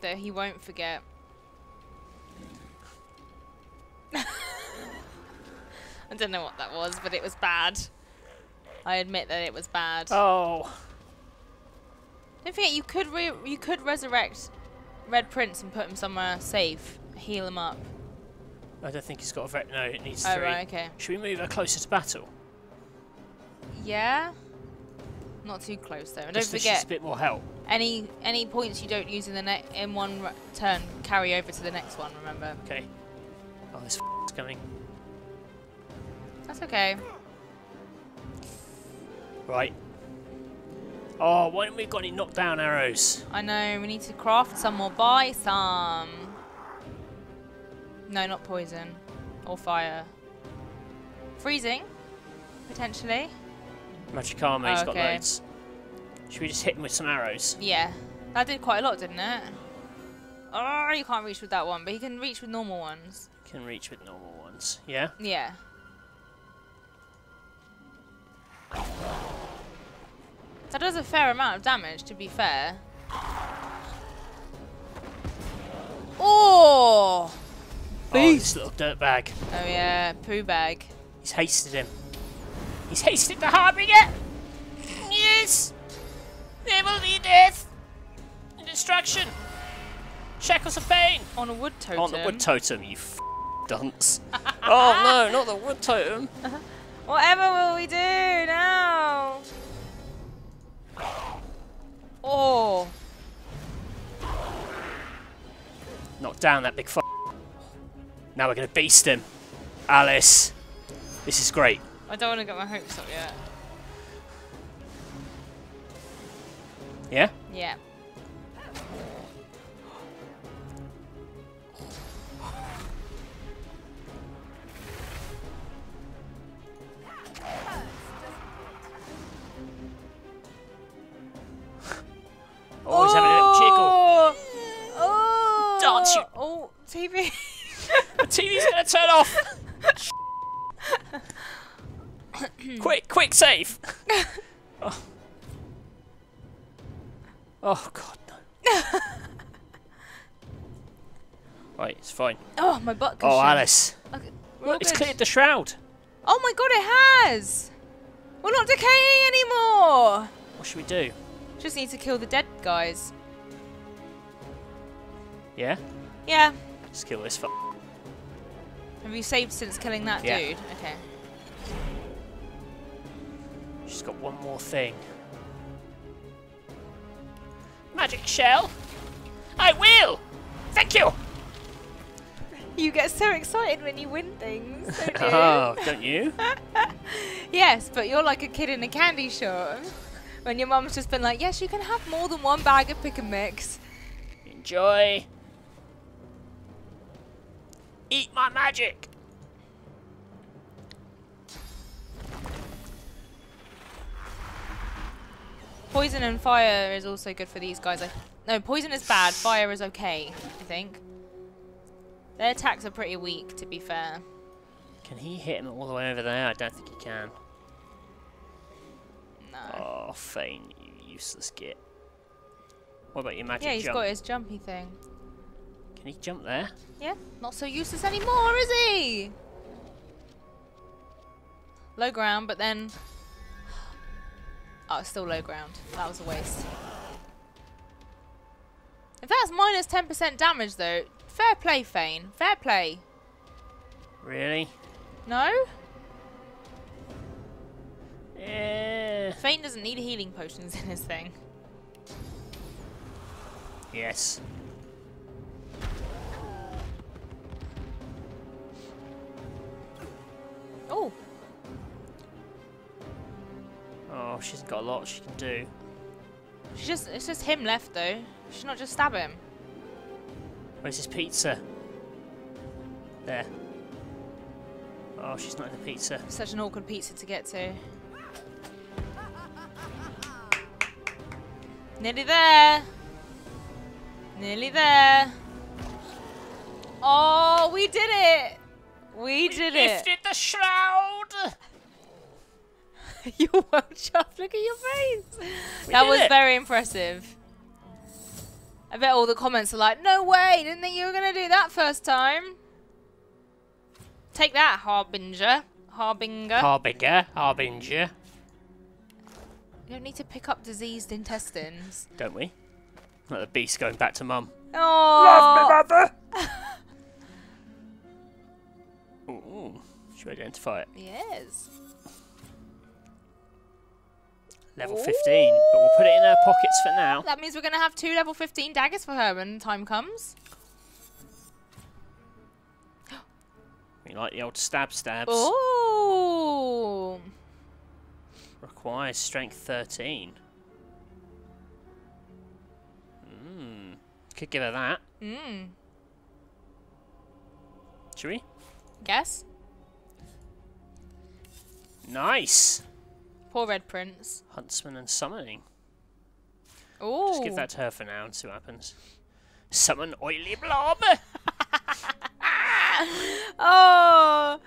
S1: that he won't forget. I don't know what that was, but it was bad. I admit that it was bad.
S2: Oh,
S1: Don't forget, you could re- you could resurrect Red Prince and put him somewhere safe, heal him up.
S2: I don't think he's got a vet. No, it needs
S1: Oh
S2: three.
S1: right, okay.
S2: Should we move her closer to battle?
S1: Yeah. Not too close though. And don't
S2: Just she's
S1: forget,
S2: a bit more help.
S1: any any points you don't use in the net in one r- turn carry over to the next one. Remember.
S2: Okay. Oh, this is coming.
S1: That's okay.
S2: Right. Oh, why haven't we got any knockdown arrows?
S1: I know, we need to craft some or buy some. No, not poison. Or fire. Freezing, potentially.
S2: He's
S1: Oh,
S2: got loads. Should we just hit him with some arrows?
S1: Yeah, that did quite a lot, didn't it? Oh, you can't reach with that one, but he can reach with normal ones.
S2: Can reach with normal ones. Yeah?
S1: Yeah. That does a fair amount of damage, to be fair. Oh!
S2: Oh, this little dirtbag.
S1: Oh yeah, poo bag.
S2: He's hasted him. He's hasted the Harbinger! Yes! There will be death! And destruction! Shackles of pain!
S1: On a wood totem.
S2: On the wood totem, you f dunce. oh no, not the wood totem.
S1: Whatever will we do now? Oh,
S2: Knock down that big f. Now we're going to beast him. Alice. This is great.
S1: I don't want to get my hopes up yet.
S2: Yeah?
S1: Yeah.
S2: Oh, he's having a little chickle.
S1: Oh, oh! Don't you. Oh, TV.
S2: The TV's gonna turn off. quick, quick, save. oh. oh God, no. right, it's fine.
S1: Oh, my butt.
S2: Oh,
S1: cushion.
S2: Alice,
S1: Okay,
S2: look, it's
S1: good.
S2: cleared the shroud.
S1: Oh my god, it has! We're not decaying anymore!
S2: What should we do?
S1: Just need to kill the dead guys.
S2: Yeah,
S1: Yeah.
S2: let's kill this. Fu-
S1: Have you saved since killing that
S2: Yeah.
S1: dude? Okay.
S2: She's got one more thing. Magic shell. I will. Thank you.
S1: You get so excited when you win things, don't you?
S2: Oh, don't you?
S1: yes, but you're like a kid in a candy shop. When your mum's just been like, yes, you can have more than one bag of pick and mix.
S2: Enjoy. Eat my magic.
S1: Poison and fire is also good for these guys. I no, poison is bad. Fire is okay, I think. Their attacks are pretty weak, to be fair.
S2: Can he hit him all the way over there? I don't think he can.
S1: No.
S2: Oh, Fane, you useless git. What about your magic
S1: yeah, he's
S2: jump?
S1: got his jumpy thing.
S2: He jump there?
S1: Yeah, not so useless anymore, is he? Low ground, but then... Oh, it's still low ground. That was a waste. If that's minus 10% damage, though, fair play, Fane. Fair play.
S2: Really?
S1: No?
S2: Yeah.
S1: Fane doesn't need healing potions in his thing.
S2: Yes.
S1: Oh,
S2: Oh, she's got a lot she can do.
S1: she's just it's just him left though. She's not just stab him.
S2: Where's his pizza? There. Oh, she's not in the pizza.
S1: Such an awkward pizza to get to. Nearly there. Nearly there. Oh, we did it. We did it.
S2: Lifted the shroud.
S1: you won't chuff. Look at your face.
S2: We
S1: that
S2: did
S1: was
S2: it.
S1: very impressive. I bet all the comments are like, no way, didn't think you were going to do that first time. Take that, Harbinger. Harbinger.
S2: Harbinger, Harbinger,
S1: you don't need to pick up diseased intestines.
S2: don't we? Like the beast going back to mum.
S1: Oh,
S2: Love me, mother. should we identify it?
S1: yes.
S2: Level 15, but we'll put it in our pockets for now.
S1: That means we're going to have two level 15 daggers for her when time comes.
S2: We like the old stab stabs.
S1: Oh.
S2: Requires strength 13. Hmm. Could give her that.
S1: Mm.
S2: Should we?
S1: Guess.
S2: Nice!
S1: Poor Red Prince.
S2: Huntsman and summoning.
S1: Oh.
S2: Just give that to her for now and see what happens. Summon oily blob!
S1: Oh.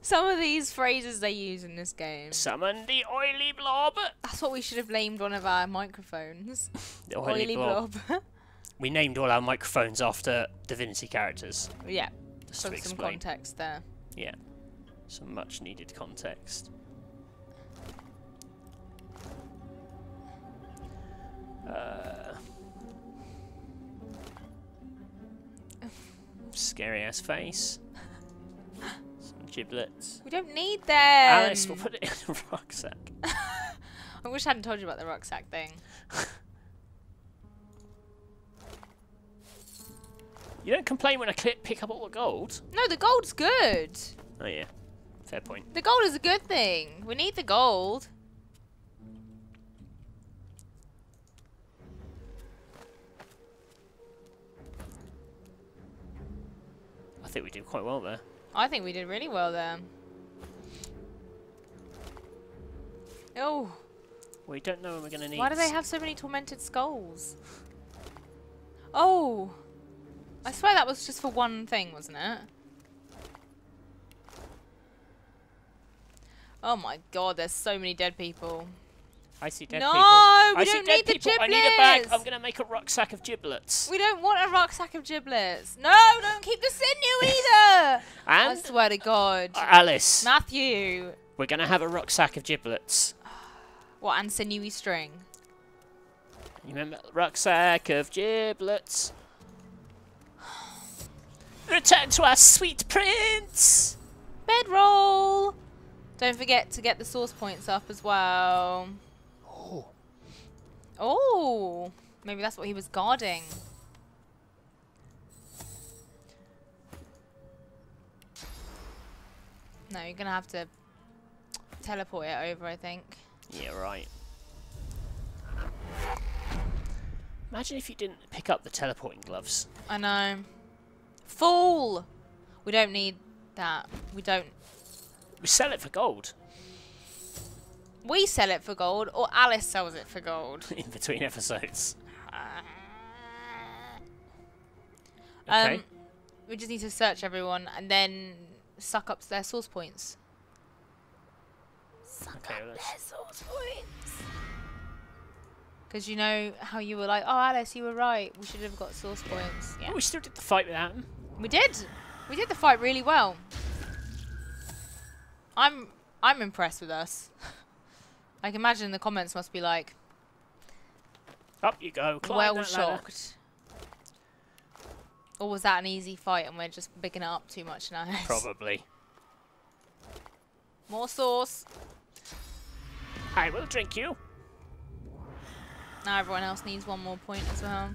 S1: Some of these phrases they use in this game.
S2: Summon the oily blob!
S1: That's what we should have named one of our microphones.
S2: The oily, blob.
S1: blob.
S2: We named all our microphones after Divinity characters.
S1: yeah.
S2: Just
S1: some context there.
S2: Yeah. Some much needed context. Uh, scary ass face. Some giblets.
S1: We don't need them.
S2: Alice, we'll put it in a rucksack.
S1: I wish I hadn't told you about the rucksack thing.
S2: You don't complain when I pick up all the gold.
S1: No, the gold's good.
S2: Oh yeah, fair point.
S1: The gold is a good thing. We need the gold.
S2: I think we did quite well there.
S1: I think we did really well there. Oh.
S2: We don't know when we're going to need...
S1: Why do they have so many tormented skulls? Oh! I swear that was just for one thing, wasn't it? Oh my god, there's so many dead people.
S2: I see dead
S1: No,
S2: people.
S1: we
S2: I
S1: don't need the
S2: people. I need a bag. I'm gonna make a rucksack of giblets.
S1: We don't want a rucksack of giblets. No, don't keep the sinew either. I
S2: And
S1: swear to God.
S2: Uh, Alice,
S1: Matthew.
S2: we're gonna have a rucksack of giblets.
S1: What, and sinewy string?
S2: You remember rucksack of giblets? Return to our sweet prince.
S1: Bedroll. Don't forget to get the source points up as well.
S2: Oh,
S1: maybe that's what he was guarding. No, you're gonna have to teleport it over, I think.
S2: yeah, right. Imagine if you didn't pick up the teleporting gloves.
S1: I know. Fool! We don't need that. We don't.
S2: We sell it for gold
S1: We sell it for gold, or Alice sells it for gold.
S2: in between episodes.
S1: Um,
S2: Okay.
S1: we just need to search everyone and then suck up their source points. Suck
S2: Okay,
S1: up
S2: well,
S1: their source points. Because you know how you were like, oh, Alice, you were right. We should have got source points. Yeah.
S2: Oh, we still did the fight without him.
S1: We did. We did the fight really well. I'm I'm impressed with us. I can imagine the comments must be like,
S2: Up you go. Climb
S1: well shocked. Or was that an easy fight and we're just bigging it up too much now?
S2: Probably.
S1: More sauce.
S2: I will drink you.
S1: Now everyone else needs one more point as well.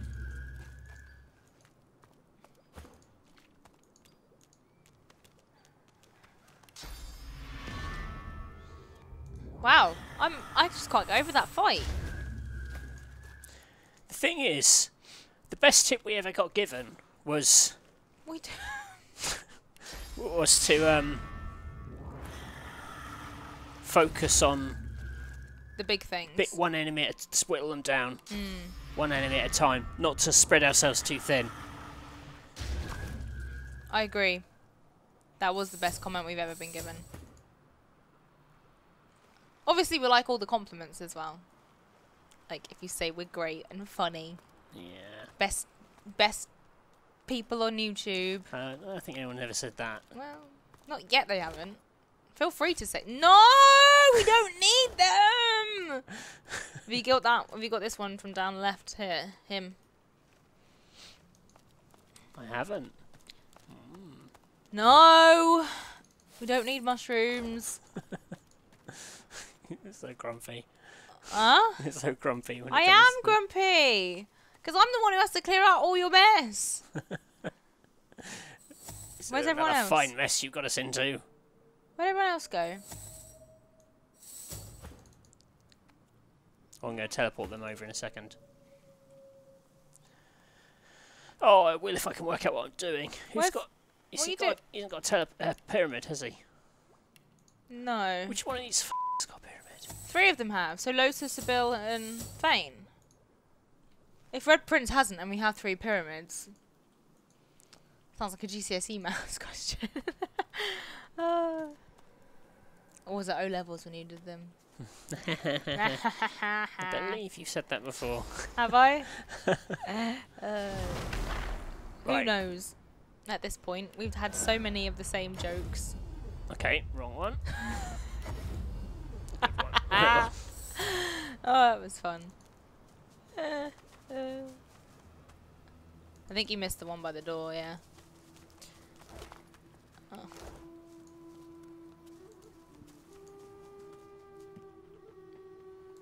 S1: Wow, I'm I just can't go over that fight.
S2: The thing is, the best tip we ever got given was
S1: We
S2: was to um focus on
S1: the big things.
S2: bit one enemy at to whittle them down,
S1: Hmm.
S2: one enemy at a time, not to spread ourselves too thin.
S1: I agree. That was the best comment we've ever been given. Obviously, we like all the compliments as well. Like if you say we're great and funny,
S2: Yeah.
S1: best best people on YouTube.
S2: Uh, I don't think anyone ever said that.
S1: Well, not yet. They haven't. Feel free to say no. We don't need them. have you got that? Have you got this one from down left here? Him.
S2: I haven't.
S1: No. We don't need mushrooms.
S2: It's so grumpy.
S1: Huh?
S2: It's so grumpy. When
S1: I am
S2: to-
S1: grumpy. Because I'm the one who has to clear out all your mess.
S2: It's
S1: Where's everyone else?
S2: fine mess you've got us into.
S1: Where'd everyone else go?
S2: I'm going to teleport them over in a second. Oh, I will if I can work out what I'm doing. Who's
S1: Where's-
S2: got? Is
S1: what you
S2: got? He hasn't got a uh, pyramid, has he?
S1: No.
S2: Which one of these f***s got a pyramid?
S1: Three of them have. So Lohse, Sebille, and Fane. If Red Prince hasn't, and we have three pyramids. Sounds like a GCSE maths question. uh, or was it O levels when you did them?
S2: I don't believe you've said that before.
S1: Have I? uh, who
S2: Right.
S1: knows? At this point, we've had so many of the same jokes.
S2: Okay, wrong one.
S1: Ah. Oh, that was fun. Uh, uh. I think you missed the one by the door, yeah. Oh.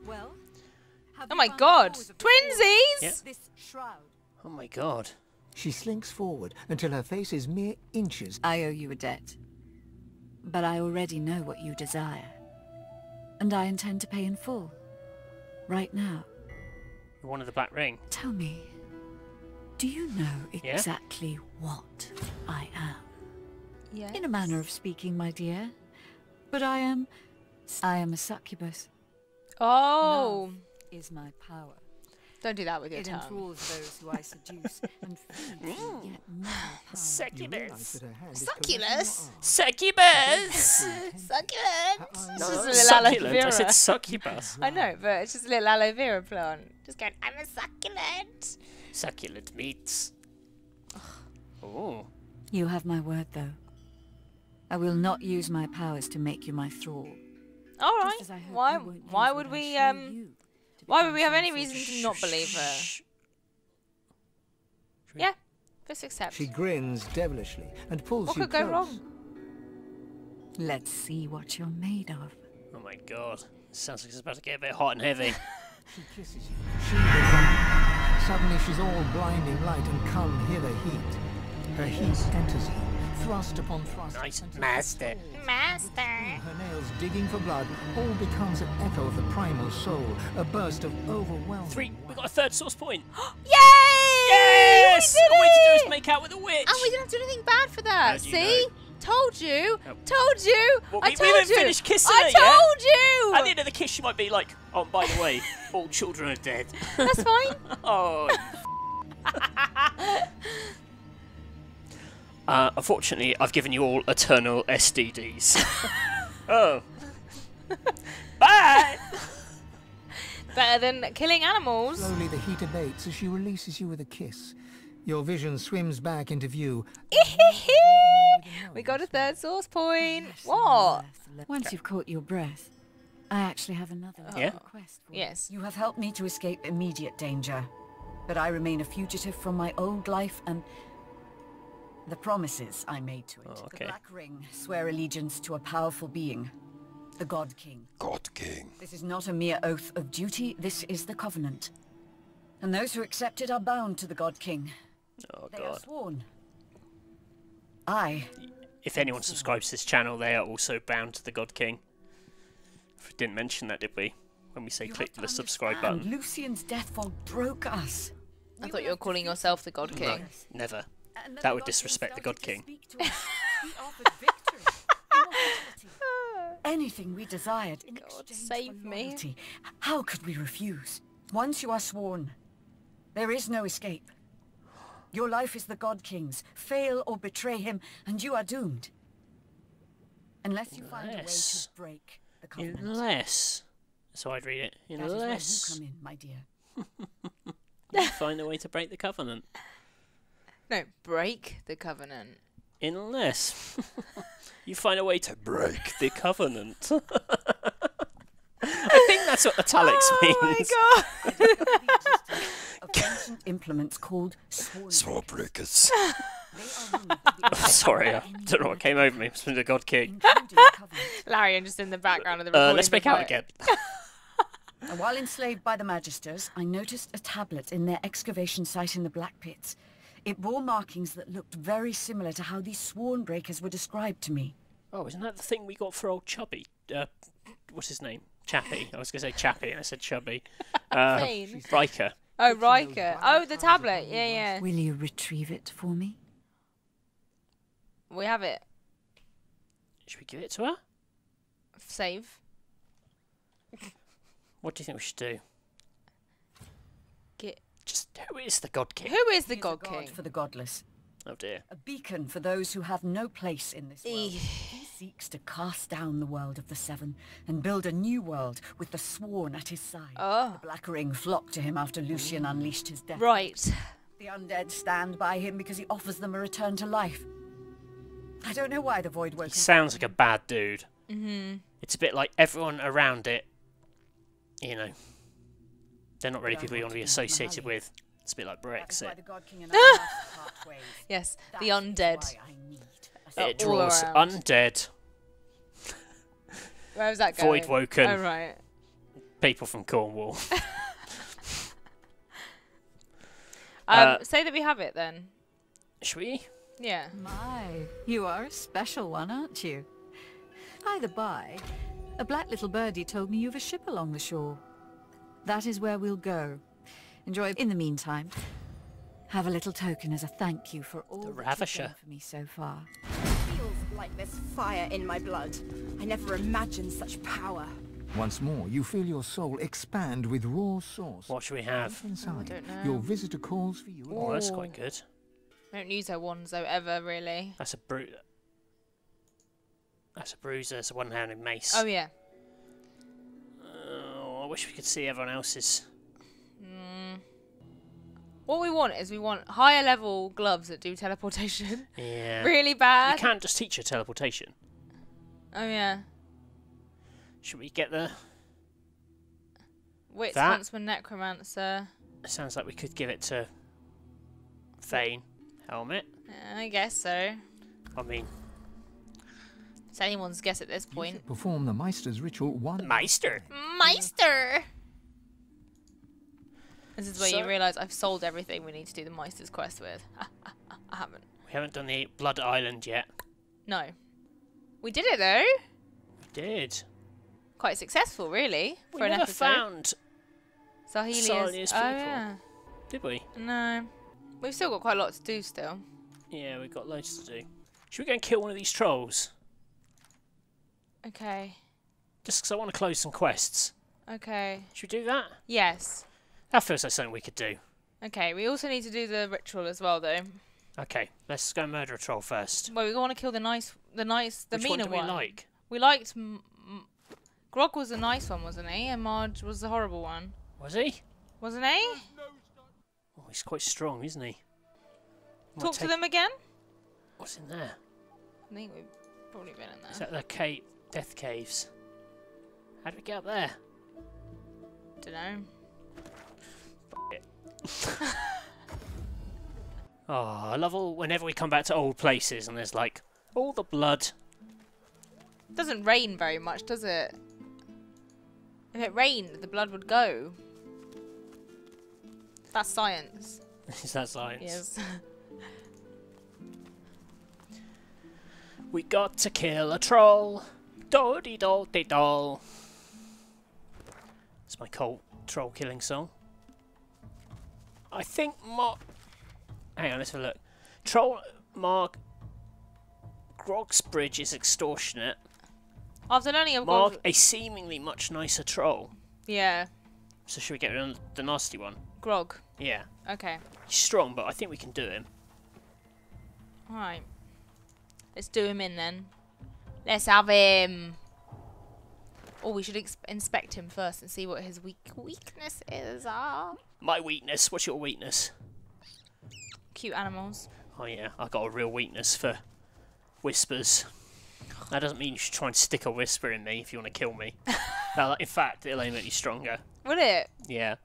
S7: Well, have
S1: Oh my god!
S7: cause of the fall?
S1: Twinsies!
S2: Yeah.
S7: This shroud.
S2: oh my god.
S6: She slinks forward until her face is mere inches.
S7: I owe you a debt. But I already know what you desire. And I intend to pay in full. Right now.
S2: You wanted the black ring.
S7: Tell me, do you know
S2: Yeah?
S7: exactly what I am?
S1: Yeah.
S7: In a manner of speaking, my dear. But I am... I am a succubus.
S1: Oh!
S7: Love is my power.
S1: Don't do that with your
S7: It
S1: tongue.
S7: enthralls those who I seduce and feeds me yet more power.
S6: You
S2: Succubus.
S6: that her hand is
S1: Succulus?
S6: caressing your arm.
S2: Succubus!
S1: Succulent. It's just a
S6: are
S1: little aloe
S2: Succulent. I said succubus.
S1: I know, but it's just a little aloe vera plant. Just going, I'm a succulent.
S2: Succulent meats. Oh.
S7: You have my word, though. I will not use my powers to make you my thrall.
S1: All
S7: just
S1: right.
S7: as I hope
S1: Why?
S7: you won't use
S1: Why would we?
S7: show
S1: Um.
S7: You to
S1: Why would we have any reason to not believe her?
S2: Shh.
S1: Yeah. Just accept.
S6: She grins devilishly and pulls
S1: What
S6: you
S1: could go wrong?
S7: Let's see what you're made of.
S2: Oh my god. Sounds like it's about to get a bit hot and heavy.
S6: She kisses you. She. Suddenly she's all blinding light and come hither heat. Her heat enters you, thrust upon thrust.
S2: Nice master.
S1: Master.
S6: Her nails digging for blood, all becomes an echo of the primal soul, a burst of overwhelming.
S2: Three. We got a third source point.
S1: Yay!
S2: Yes!
S1: We did
S2: All we had to do
S1: it!
S2: is make out with a witch.
S1: And we didn't have to do anything bad for that.
S2: How do you
S1: See?
S2: know?
S1: Told you.
S2: Oh.
S1: Told you.
S2: Well,
S1: I
S2: we- we
S1: told
S2: haven't
S1: you.
S2: finished kissing
S1: I
S2: it yet.
S1: told you.
S2: At the end of the kiss, she might be like, "Oh, by the way, all children are dead."
S1: That's fine.
S2: Oh. uh, unfortunately, I've given you all eternal STDs. oh. Bye.
S1: Better than killing animals.
S6: Slowly the heat abates as she releases you with a kiss. Your vision swims back into view.
S1: we got a third source point.
S7: Yes,
S1: What?
S7: Once you've caught your breath, I actually have another
S2: Yeah?
S7: request for
S1: Yes.
S7: you. You have helped me to escape immediate danger, but I remain a fugitive from my old life and the promises I made to it.
S2: Oh,
S7: The. Black Ring swear allegiance to a powerful being, the God King.
S3: God King.
S7: This is not a mere oath of duty, this is the Covenant. And those who accept it are bound to the God King.
S2: Oh
S7: They are
S2: god.
S7: sworn. I
S2: If anyone subscribes to this channel, they are also bound to the God King. We didn't mention that, did we? When we say
S7: You
S2: click
S7: have to
S2: the subscribe button.
S7: Lucian's death fog broke us.
S1: I
S7: We
S1: thought you
S7: were
S1: were calling yourself the God King.
S7: Yes.
S2: Never.
S7: And
S2: That would disrespect the God
S7: to
S2: King.
S7: speak to us. He offered victory, immortality, anything we desired in
S1: God, save
S7: for
S1: me.
S7: How could we refuse? Once you are sworn, there is no escape. Your life is the God King's. Fail or betray him, and you are doomed. Unless you find a way to break the covenant.
S2: Unless. So I'd read it.
S7: That is where you
S2: Unless
S7: come in, my dear.
S2: you find a way to break the covenant.
S1: No, break the covenant.
S2: Unless you find a way to break the covenant. I think that's what italics
S1: Oh
S2: means.
S1: Oh my god!
S7: ancient implements called sworn.
S3: Small breakers.
S7: They are rumored to be
S2: Sorry, I don't know what came over me. It's been the God King.
S7: including the covenant.
S1: Larry, I'm just in the background of the recording.
S2: Uh, let's make out again.
S7: And while enslaved by the Magisters, I noticed a tablet in their excavation site in the Black Pits. It bore markings that looked very similar to how these sworn breakers were described to me.
S2: Oh, isn't that the thing we got for old Chubby? Uh, what's his name? Chappy. I was going to say Chappy, and I said Chubby. Uh,
S1: Fane.
S2: Ryker.
S1: Oh, Ryker. Oh, the tablet. Yeah, yeah.
S7: Will you retrieve it for me?
S1: We have it.
S2: Should we give it to her?
S1: Save.
S2: What do you think we should do?
S1: Get.
S2: Just who is the God King?
S1: Who is the
S7: He is a
S1: God
S7: god for the godless.
S2: Oh dear.
S7: A beacon for those who have no place in this world. He seeks to cast down the world of the Seven and build a new world with the Sworn at his side.
S1: Oh.
S7: The Black Ring flocked to him after Lucian unleashed his death.
S1: Right.
S7: The undead stand by him because he offers them a return to life. I don't know why the Void woke
S2: He sounds like a bad dude. Mm-hmm. It's a bit like everyone around it, you know, they're not really people you want to be associated with. It's a bit like
S7: That is
S2: Brexit.
S7: the God King and I must part ways.
S1: Yes, the undead.
S7: why I need a
S1: Uh,
S2: It draws undead
S1: Where was that going?
S2: Voidwoken.
S1: Oh, right.
S2: people from Cornwall.
S1: Um,
S2: Uh,
S1: say that we have it then.
S2: Should we?
S1: Yeah.
S7: My, you are a special one, aren't you? By the by, a black little birdie told me you've a ship along the shore. That is where we'll go. Enjoy in the meantime. Have a little token as a thank you for all
S2: The ravisher.
S7: for me so far.
S8: feels like there's fire in my blood. I never imagined such power.
S6: Once more, you feel your soul expand with raw source.
S2: What should we have?
S6: Inside,
S1: don't know.
S6: your visitor calls for you.
S2: Oh, that's quite good.
S1: I don't use her wands though ever really.
S2: That's a bru. That's a bruiser. It's a one-handed mace.
S1: Oh yeah.
S2: I wish we could see everyone else's. Hmm.
S1: What we want is we want higher level gloves that do teleportation.
S2: Yeah.
S1: really bad.
S2: You can't just teach her teleportation.
S1: Oh yeah.
S2: Should we get the?
S1: Wits
S2: That-
S1: Huntsman Necromancer.
S2: It sounds like we could give it to. Fane helmet.
S1: Yeah, I guess so.
S2: I mean,
S1: It's anyone's guess at this point.
S6: Perform the Meister's ritual one.
S2: Meister.
S1: Meister. This is where
S2: So-
S1: you realise I've sold everything we need to do the Meister's quest with. I haven't.
S2: We haven't done the Blood Island yet.
S1: No. We did it though.
S2: We did.
S1: Quite successful, really, for
S2: we
S1: an
S2: never
S1: episode.
S2: found,
S1: Saheila's.
S2: Saheila's
S1: oh
S2: people.
S1: yeah.
S2: did we?
S1: No. We've still got quite a lot to do still.
S2: Yeah, we've got loads to do. Should we go and kill one of these trolls?
S1: Okay.
S2: Just 'cause I want to close some quests.
S1: Okay.
S2: Should we do that?
S1: Yes.
S2: That feels like something we could do.
S1: Okay. We also need to do the ritual as well, though.
S2: Okay, let's go murder a troll first.
S1: Well, we want to kill the nice, the nice, the
S2: Which one
S1: meaner
S2: do we like?
S1: We liked. Grog was the nice one, wasn't he? And Marge was the horrible one,
S2: Was he?
S1: wasn't he?
S2: Oh, he's quite strong, isn't he? Might
S1: Talk to them again.
S2: What's in there?
S1: I think we've probably been in
S2: Is
S1: there.
S2: that the cave, death caves? How do we get up there?
S1: Don't know.
S2: Oh, I love all whenever we come back to old places and there's like all the blood.
S1: Doesn't rain very much, does it? If it rained, the blood would go. That's science.
S2: Is that science?
S1: Yes.
S2: We got to kill a troll. Doddy doddy doll. It's my cult troll killing song. I think Mark. Hang on, let's have a look. Troll Mark. Grog's bridge is extortionate.
S1: After learning of
S2: Mark, a seemingly much nicer troll.
S1: yeah,
S2: So should we get rid of the nasty one?
S1: Grog.
S2: Yeah.
S1: Okay.
S2: He's strong, but I think we can do him.
S1: All right. Let's do him in then. Let's have him. Oh, we should inspect him first and see what his weak weakness is. are.
S2: My weakness. What's your weakness?
S1: Cute animals.
S2: Oh yeah, I got a real weakness for whispers. That doesn't mean you should try and stick a whisper in me if you want to kill me. no, in fact, it'll only make you stronger.
S1: Would it?
S2: Yeah.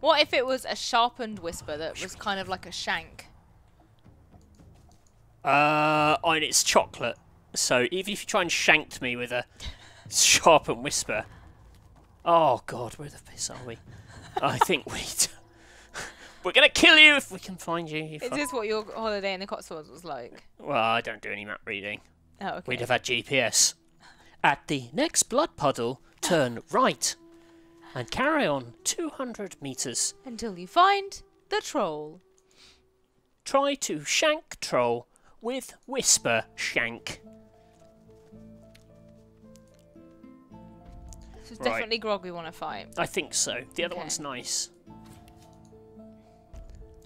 S1: What if it was a sharpened whisper that was kind of like a shank?
S2: Uh, and it's chocolate. So even if you try and shanked me with a sharpened whisper, oh god, where the piss are we? I think we. We're gonna kill you if we can find you.
S1: Is this what your holiday in the Cotswolds was like?
S2: Well, I don't do any map reading.
S1: Oh, okay.
S2: We'd have had GPS. At the next blood puddle, turn right and carry on 200 meters.
S1: Until you find the troll.
S2: Try to shank troll with whisper shank.
S1: So it's
S2: Right.
S1: definitely Grog we want to fight.
S2: I think so. The other
S1: Okay.
S2: one's nice.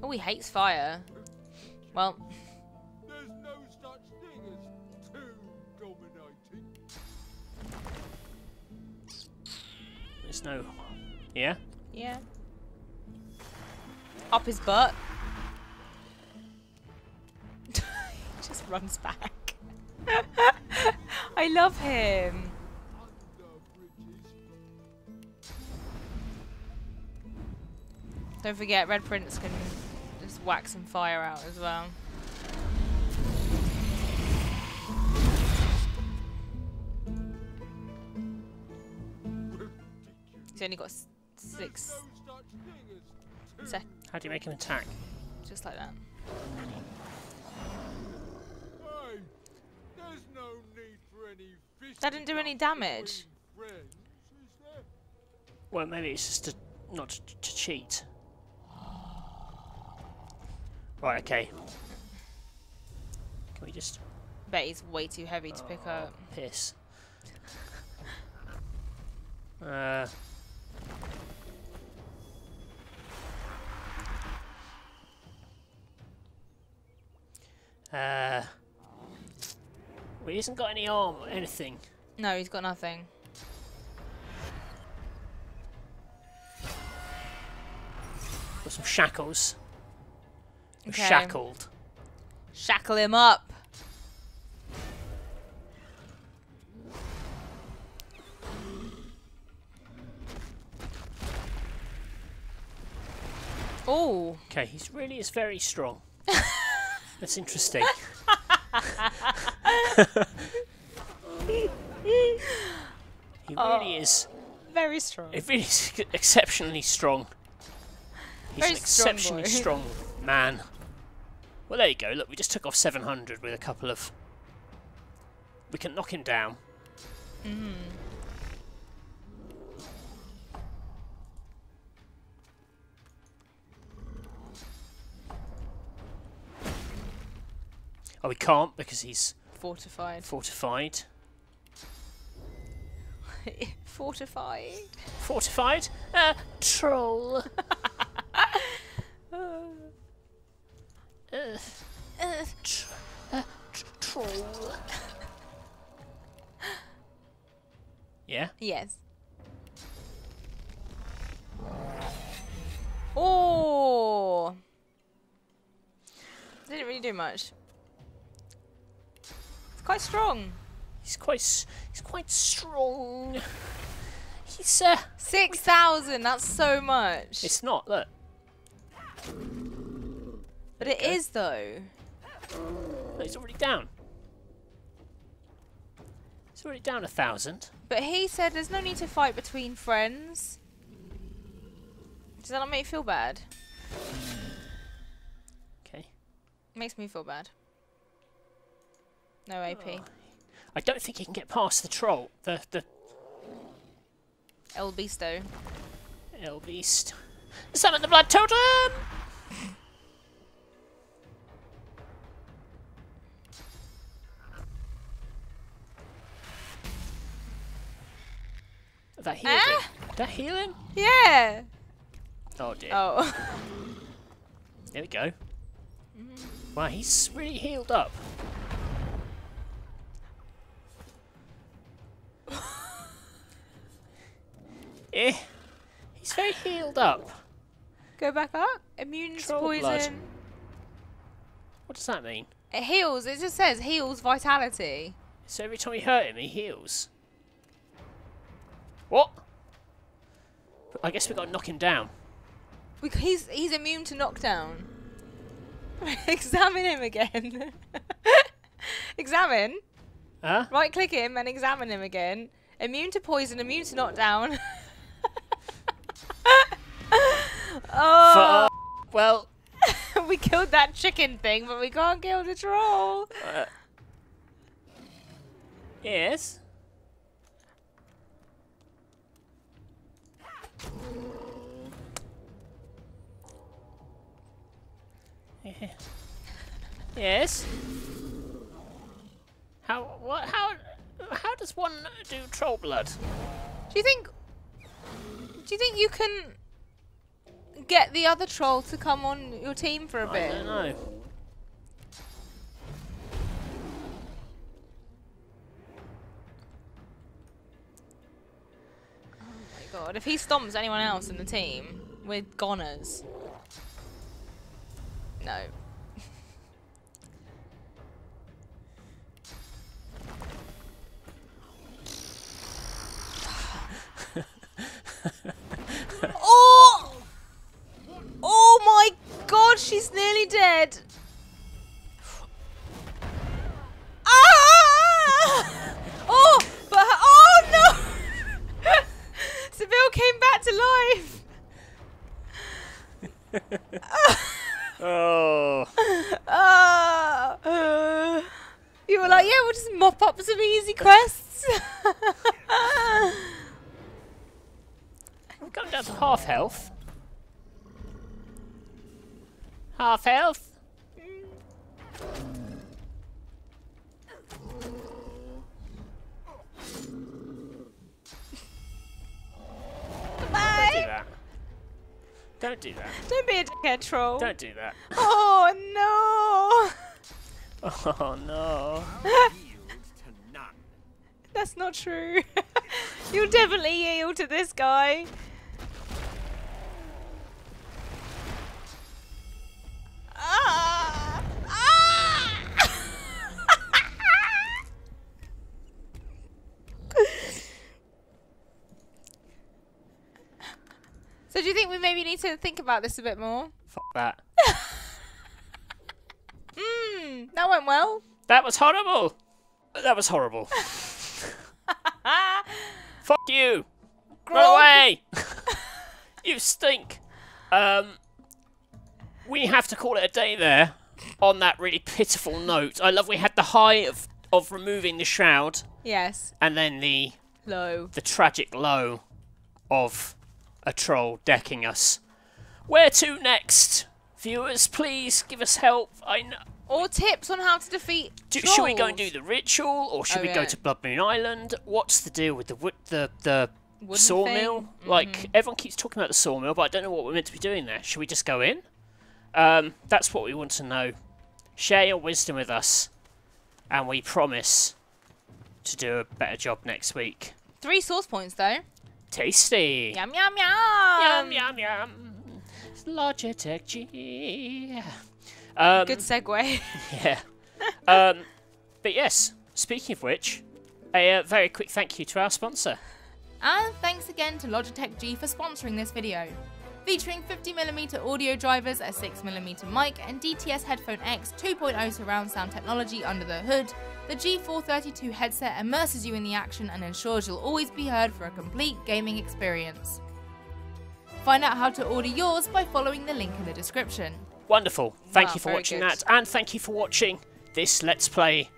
S1: Oh, he hates fire. Well,
S5: There's no such thing as too dominating.
S2: There's no. Yeah?
S1: yeah. Up his butt. he just runs back. I love him. Don't forget, Red Prince can just whack some fire out as well. He's only got six sec,
S2: How do you make him attack?
S1: just like that.
S5: Hey, there's no need for any
S1: That didn't do any damage.
S2: Well, maybe it's just to, not to, to cheat. Right, okay. Can we just
S1: Bet he's way too heavy to pick up.
S2: piss? Uh, uh, well, he hasn't got any arm or anything.
S1: No, he's got nothing.
S2: Got some shackles.
S1: Okay.
S2: Shackled.
S1: Shackle him up. Oh,
S2: Okay, he's really is very strong. That's interesting. he really oh. is.
S1: very strong.
S2: He really is exceptionally strong. He's
S1: Very
S2: an exceptionally
S1: boy.
S2: strong man. Well, there you go. Look, we just took off 700 with a couple of. We can knock him down. Oh, we can't because he's
S1: Fortified.
S2: fortified.
S1: Fortified.
S2: Fortified? Uh, troll. uh, tr- uh, tr- troll. Yeah?
S1: Yes. Oh. Didn't really do much. It's quite strong.
S2: He's quite he's quite strong. He's uh
S1: Six thousand. That's so much.
S2: it's not, look.
S1: But it is though.
S2: Look, he's already down. He's already down a thousand.
S1: But he said there's no need to fight between friends. Does that not make you feel bad?
S2: Okay.
S1: Makes me feel bad. No AP. Oh.
S2: I don't think he can get past the troll. The the
S1: El Beasto.
S2: El Beast. Summon the blood totem! that heal him?
S1: Ah!
S2: Did that healing?
S1: Yeah.
S2: Oh dear.
S1: Oh.
S2: There we go. Wow, he's really healed up. eh. He's very healed up.
S1: Go back up. Immune to
S2: Troll blood.
S1: poison.
S2: What does that mean?
S1: It heals. It just says heals vitality.
S2: So every time you hurt him, he heals. What? I guess we got to knock him down.
S1: We, he's he's immune to knockdown. examine him again. examine.
S2: Huh?
S1: Right click him and examine him again. Immune to poison, immune to knockdown. Uh, oh,
S2: Well,
S1: we killed that chicken thing, but we can't kill the troll.
S2: Uh, yes. Yes. How what how how does one do troll blood?
S1: Do you think? Do you think you can get the other troll to come on your team for a
S2: I
S1: bit?
S2: I don't know.
S1: Oh my god! If he stomps anyone else in the team, we're goners. No.
S2: Don't do that. Oh no!
S1: Oh
S2: no.
S1: That's not true. You'll definitely yield to this guy. Ah! Ah! so do you think we maybe need to think about this a bit more?
S2: Fuck that.
S1: Hmm, that went well.
S2: That was horrible. That was horrible. Fuck you.
S1: Grog.
S2: away. you stink. Um, we have to call it a day there. On that really pitiful note, I love we had the high of of removing the shroud,
S1: Yes.
S2: and then the
S1: Low.
S2: the tragic low of a troll decking us. Where to next? Viewers, please give us help. I know.
S1: Or tips on how to defeat
S2: Do, should we go and do the ritual, or should
S1: Oh,
S2: we go to Blood Moon Island? What's the deal with the wood, the the
S1: Wooden
S2: sawmill?
S1: thing? Mm-hmm.
S2: Like everyone keeps talking about the sawmill, but I don't know what we're meant to be doing there. Should we just go in? Um, that's what we want to know. Share your wisdom with us, and we promise to do a better job next week.
S1: Three source points though.
S2: Tasty.
S1: Yum yum yum.
S2: Yum yum yum. Logitech G. Um,
S1: Good segue.
S2: Yeah. um, but yes, speaking of which, a uh, very quick thank you to our sponsor.
S1: and thanks again to Logitech G for sponsoring this video. Featuring 50mm audio drivers, a 6mm mic, and DTS Headphone X 2.0 surround sound technology under the hood, the G432 headset immerses you in the action and ensures you'll always be heard for a complete gaming experience. Find out how to order yours by following the link in the description.
S2: Wonderful. Thank
S1: Wow,
S2: you for watching
S1: good.
S2: that, and thank you for watching this Let's Play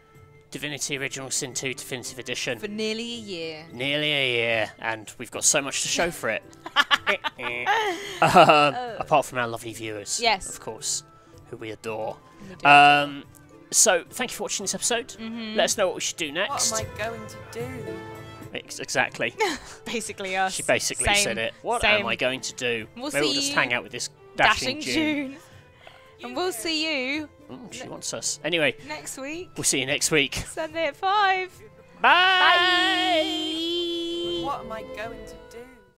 S2: Divinity Original Sin 2 Definitive Edition.
S1: For nearly a year.
S2: Nearly a year, and we've got so much to show for it. um, apart from our lovely viewers,
S1: Yes.
S2: of course, who we adore.
S1: We do.
S2: Um, so, thank you for watching this episode.
S1: Mm-hmm.
S2: Let us know what we should do next.
S8: What am I going to do?
S2: Exactly.
S1: Basically us.
S2: She basically
S1: Same.
S2: said it. What
S1: Same.
S2: am I going to do?
S1: We'll
S2: Maybe we'll just hang out with this dashing,
S1: Dashing
S2: June.
S1: June. And we'll see you
S2: she wants us. Anyway,
S1: next week,
S2: we'll see you next week.
S1: Sunday at 5.
S2: Bye.
S1: Bye.
S8: What am I going to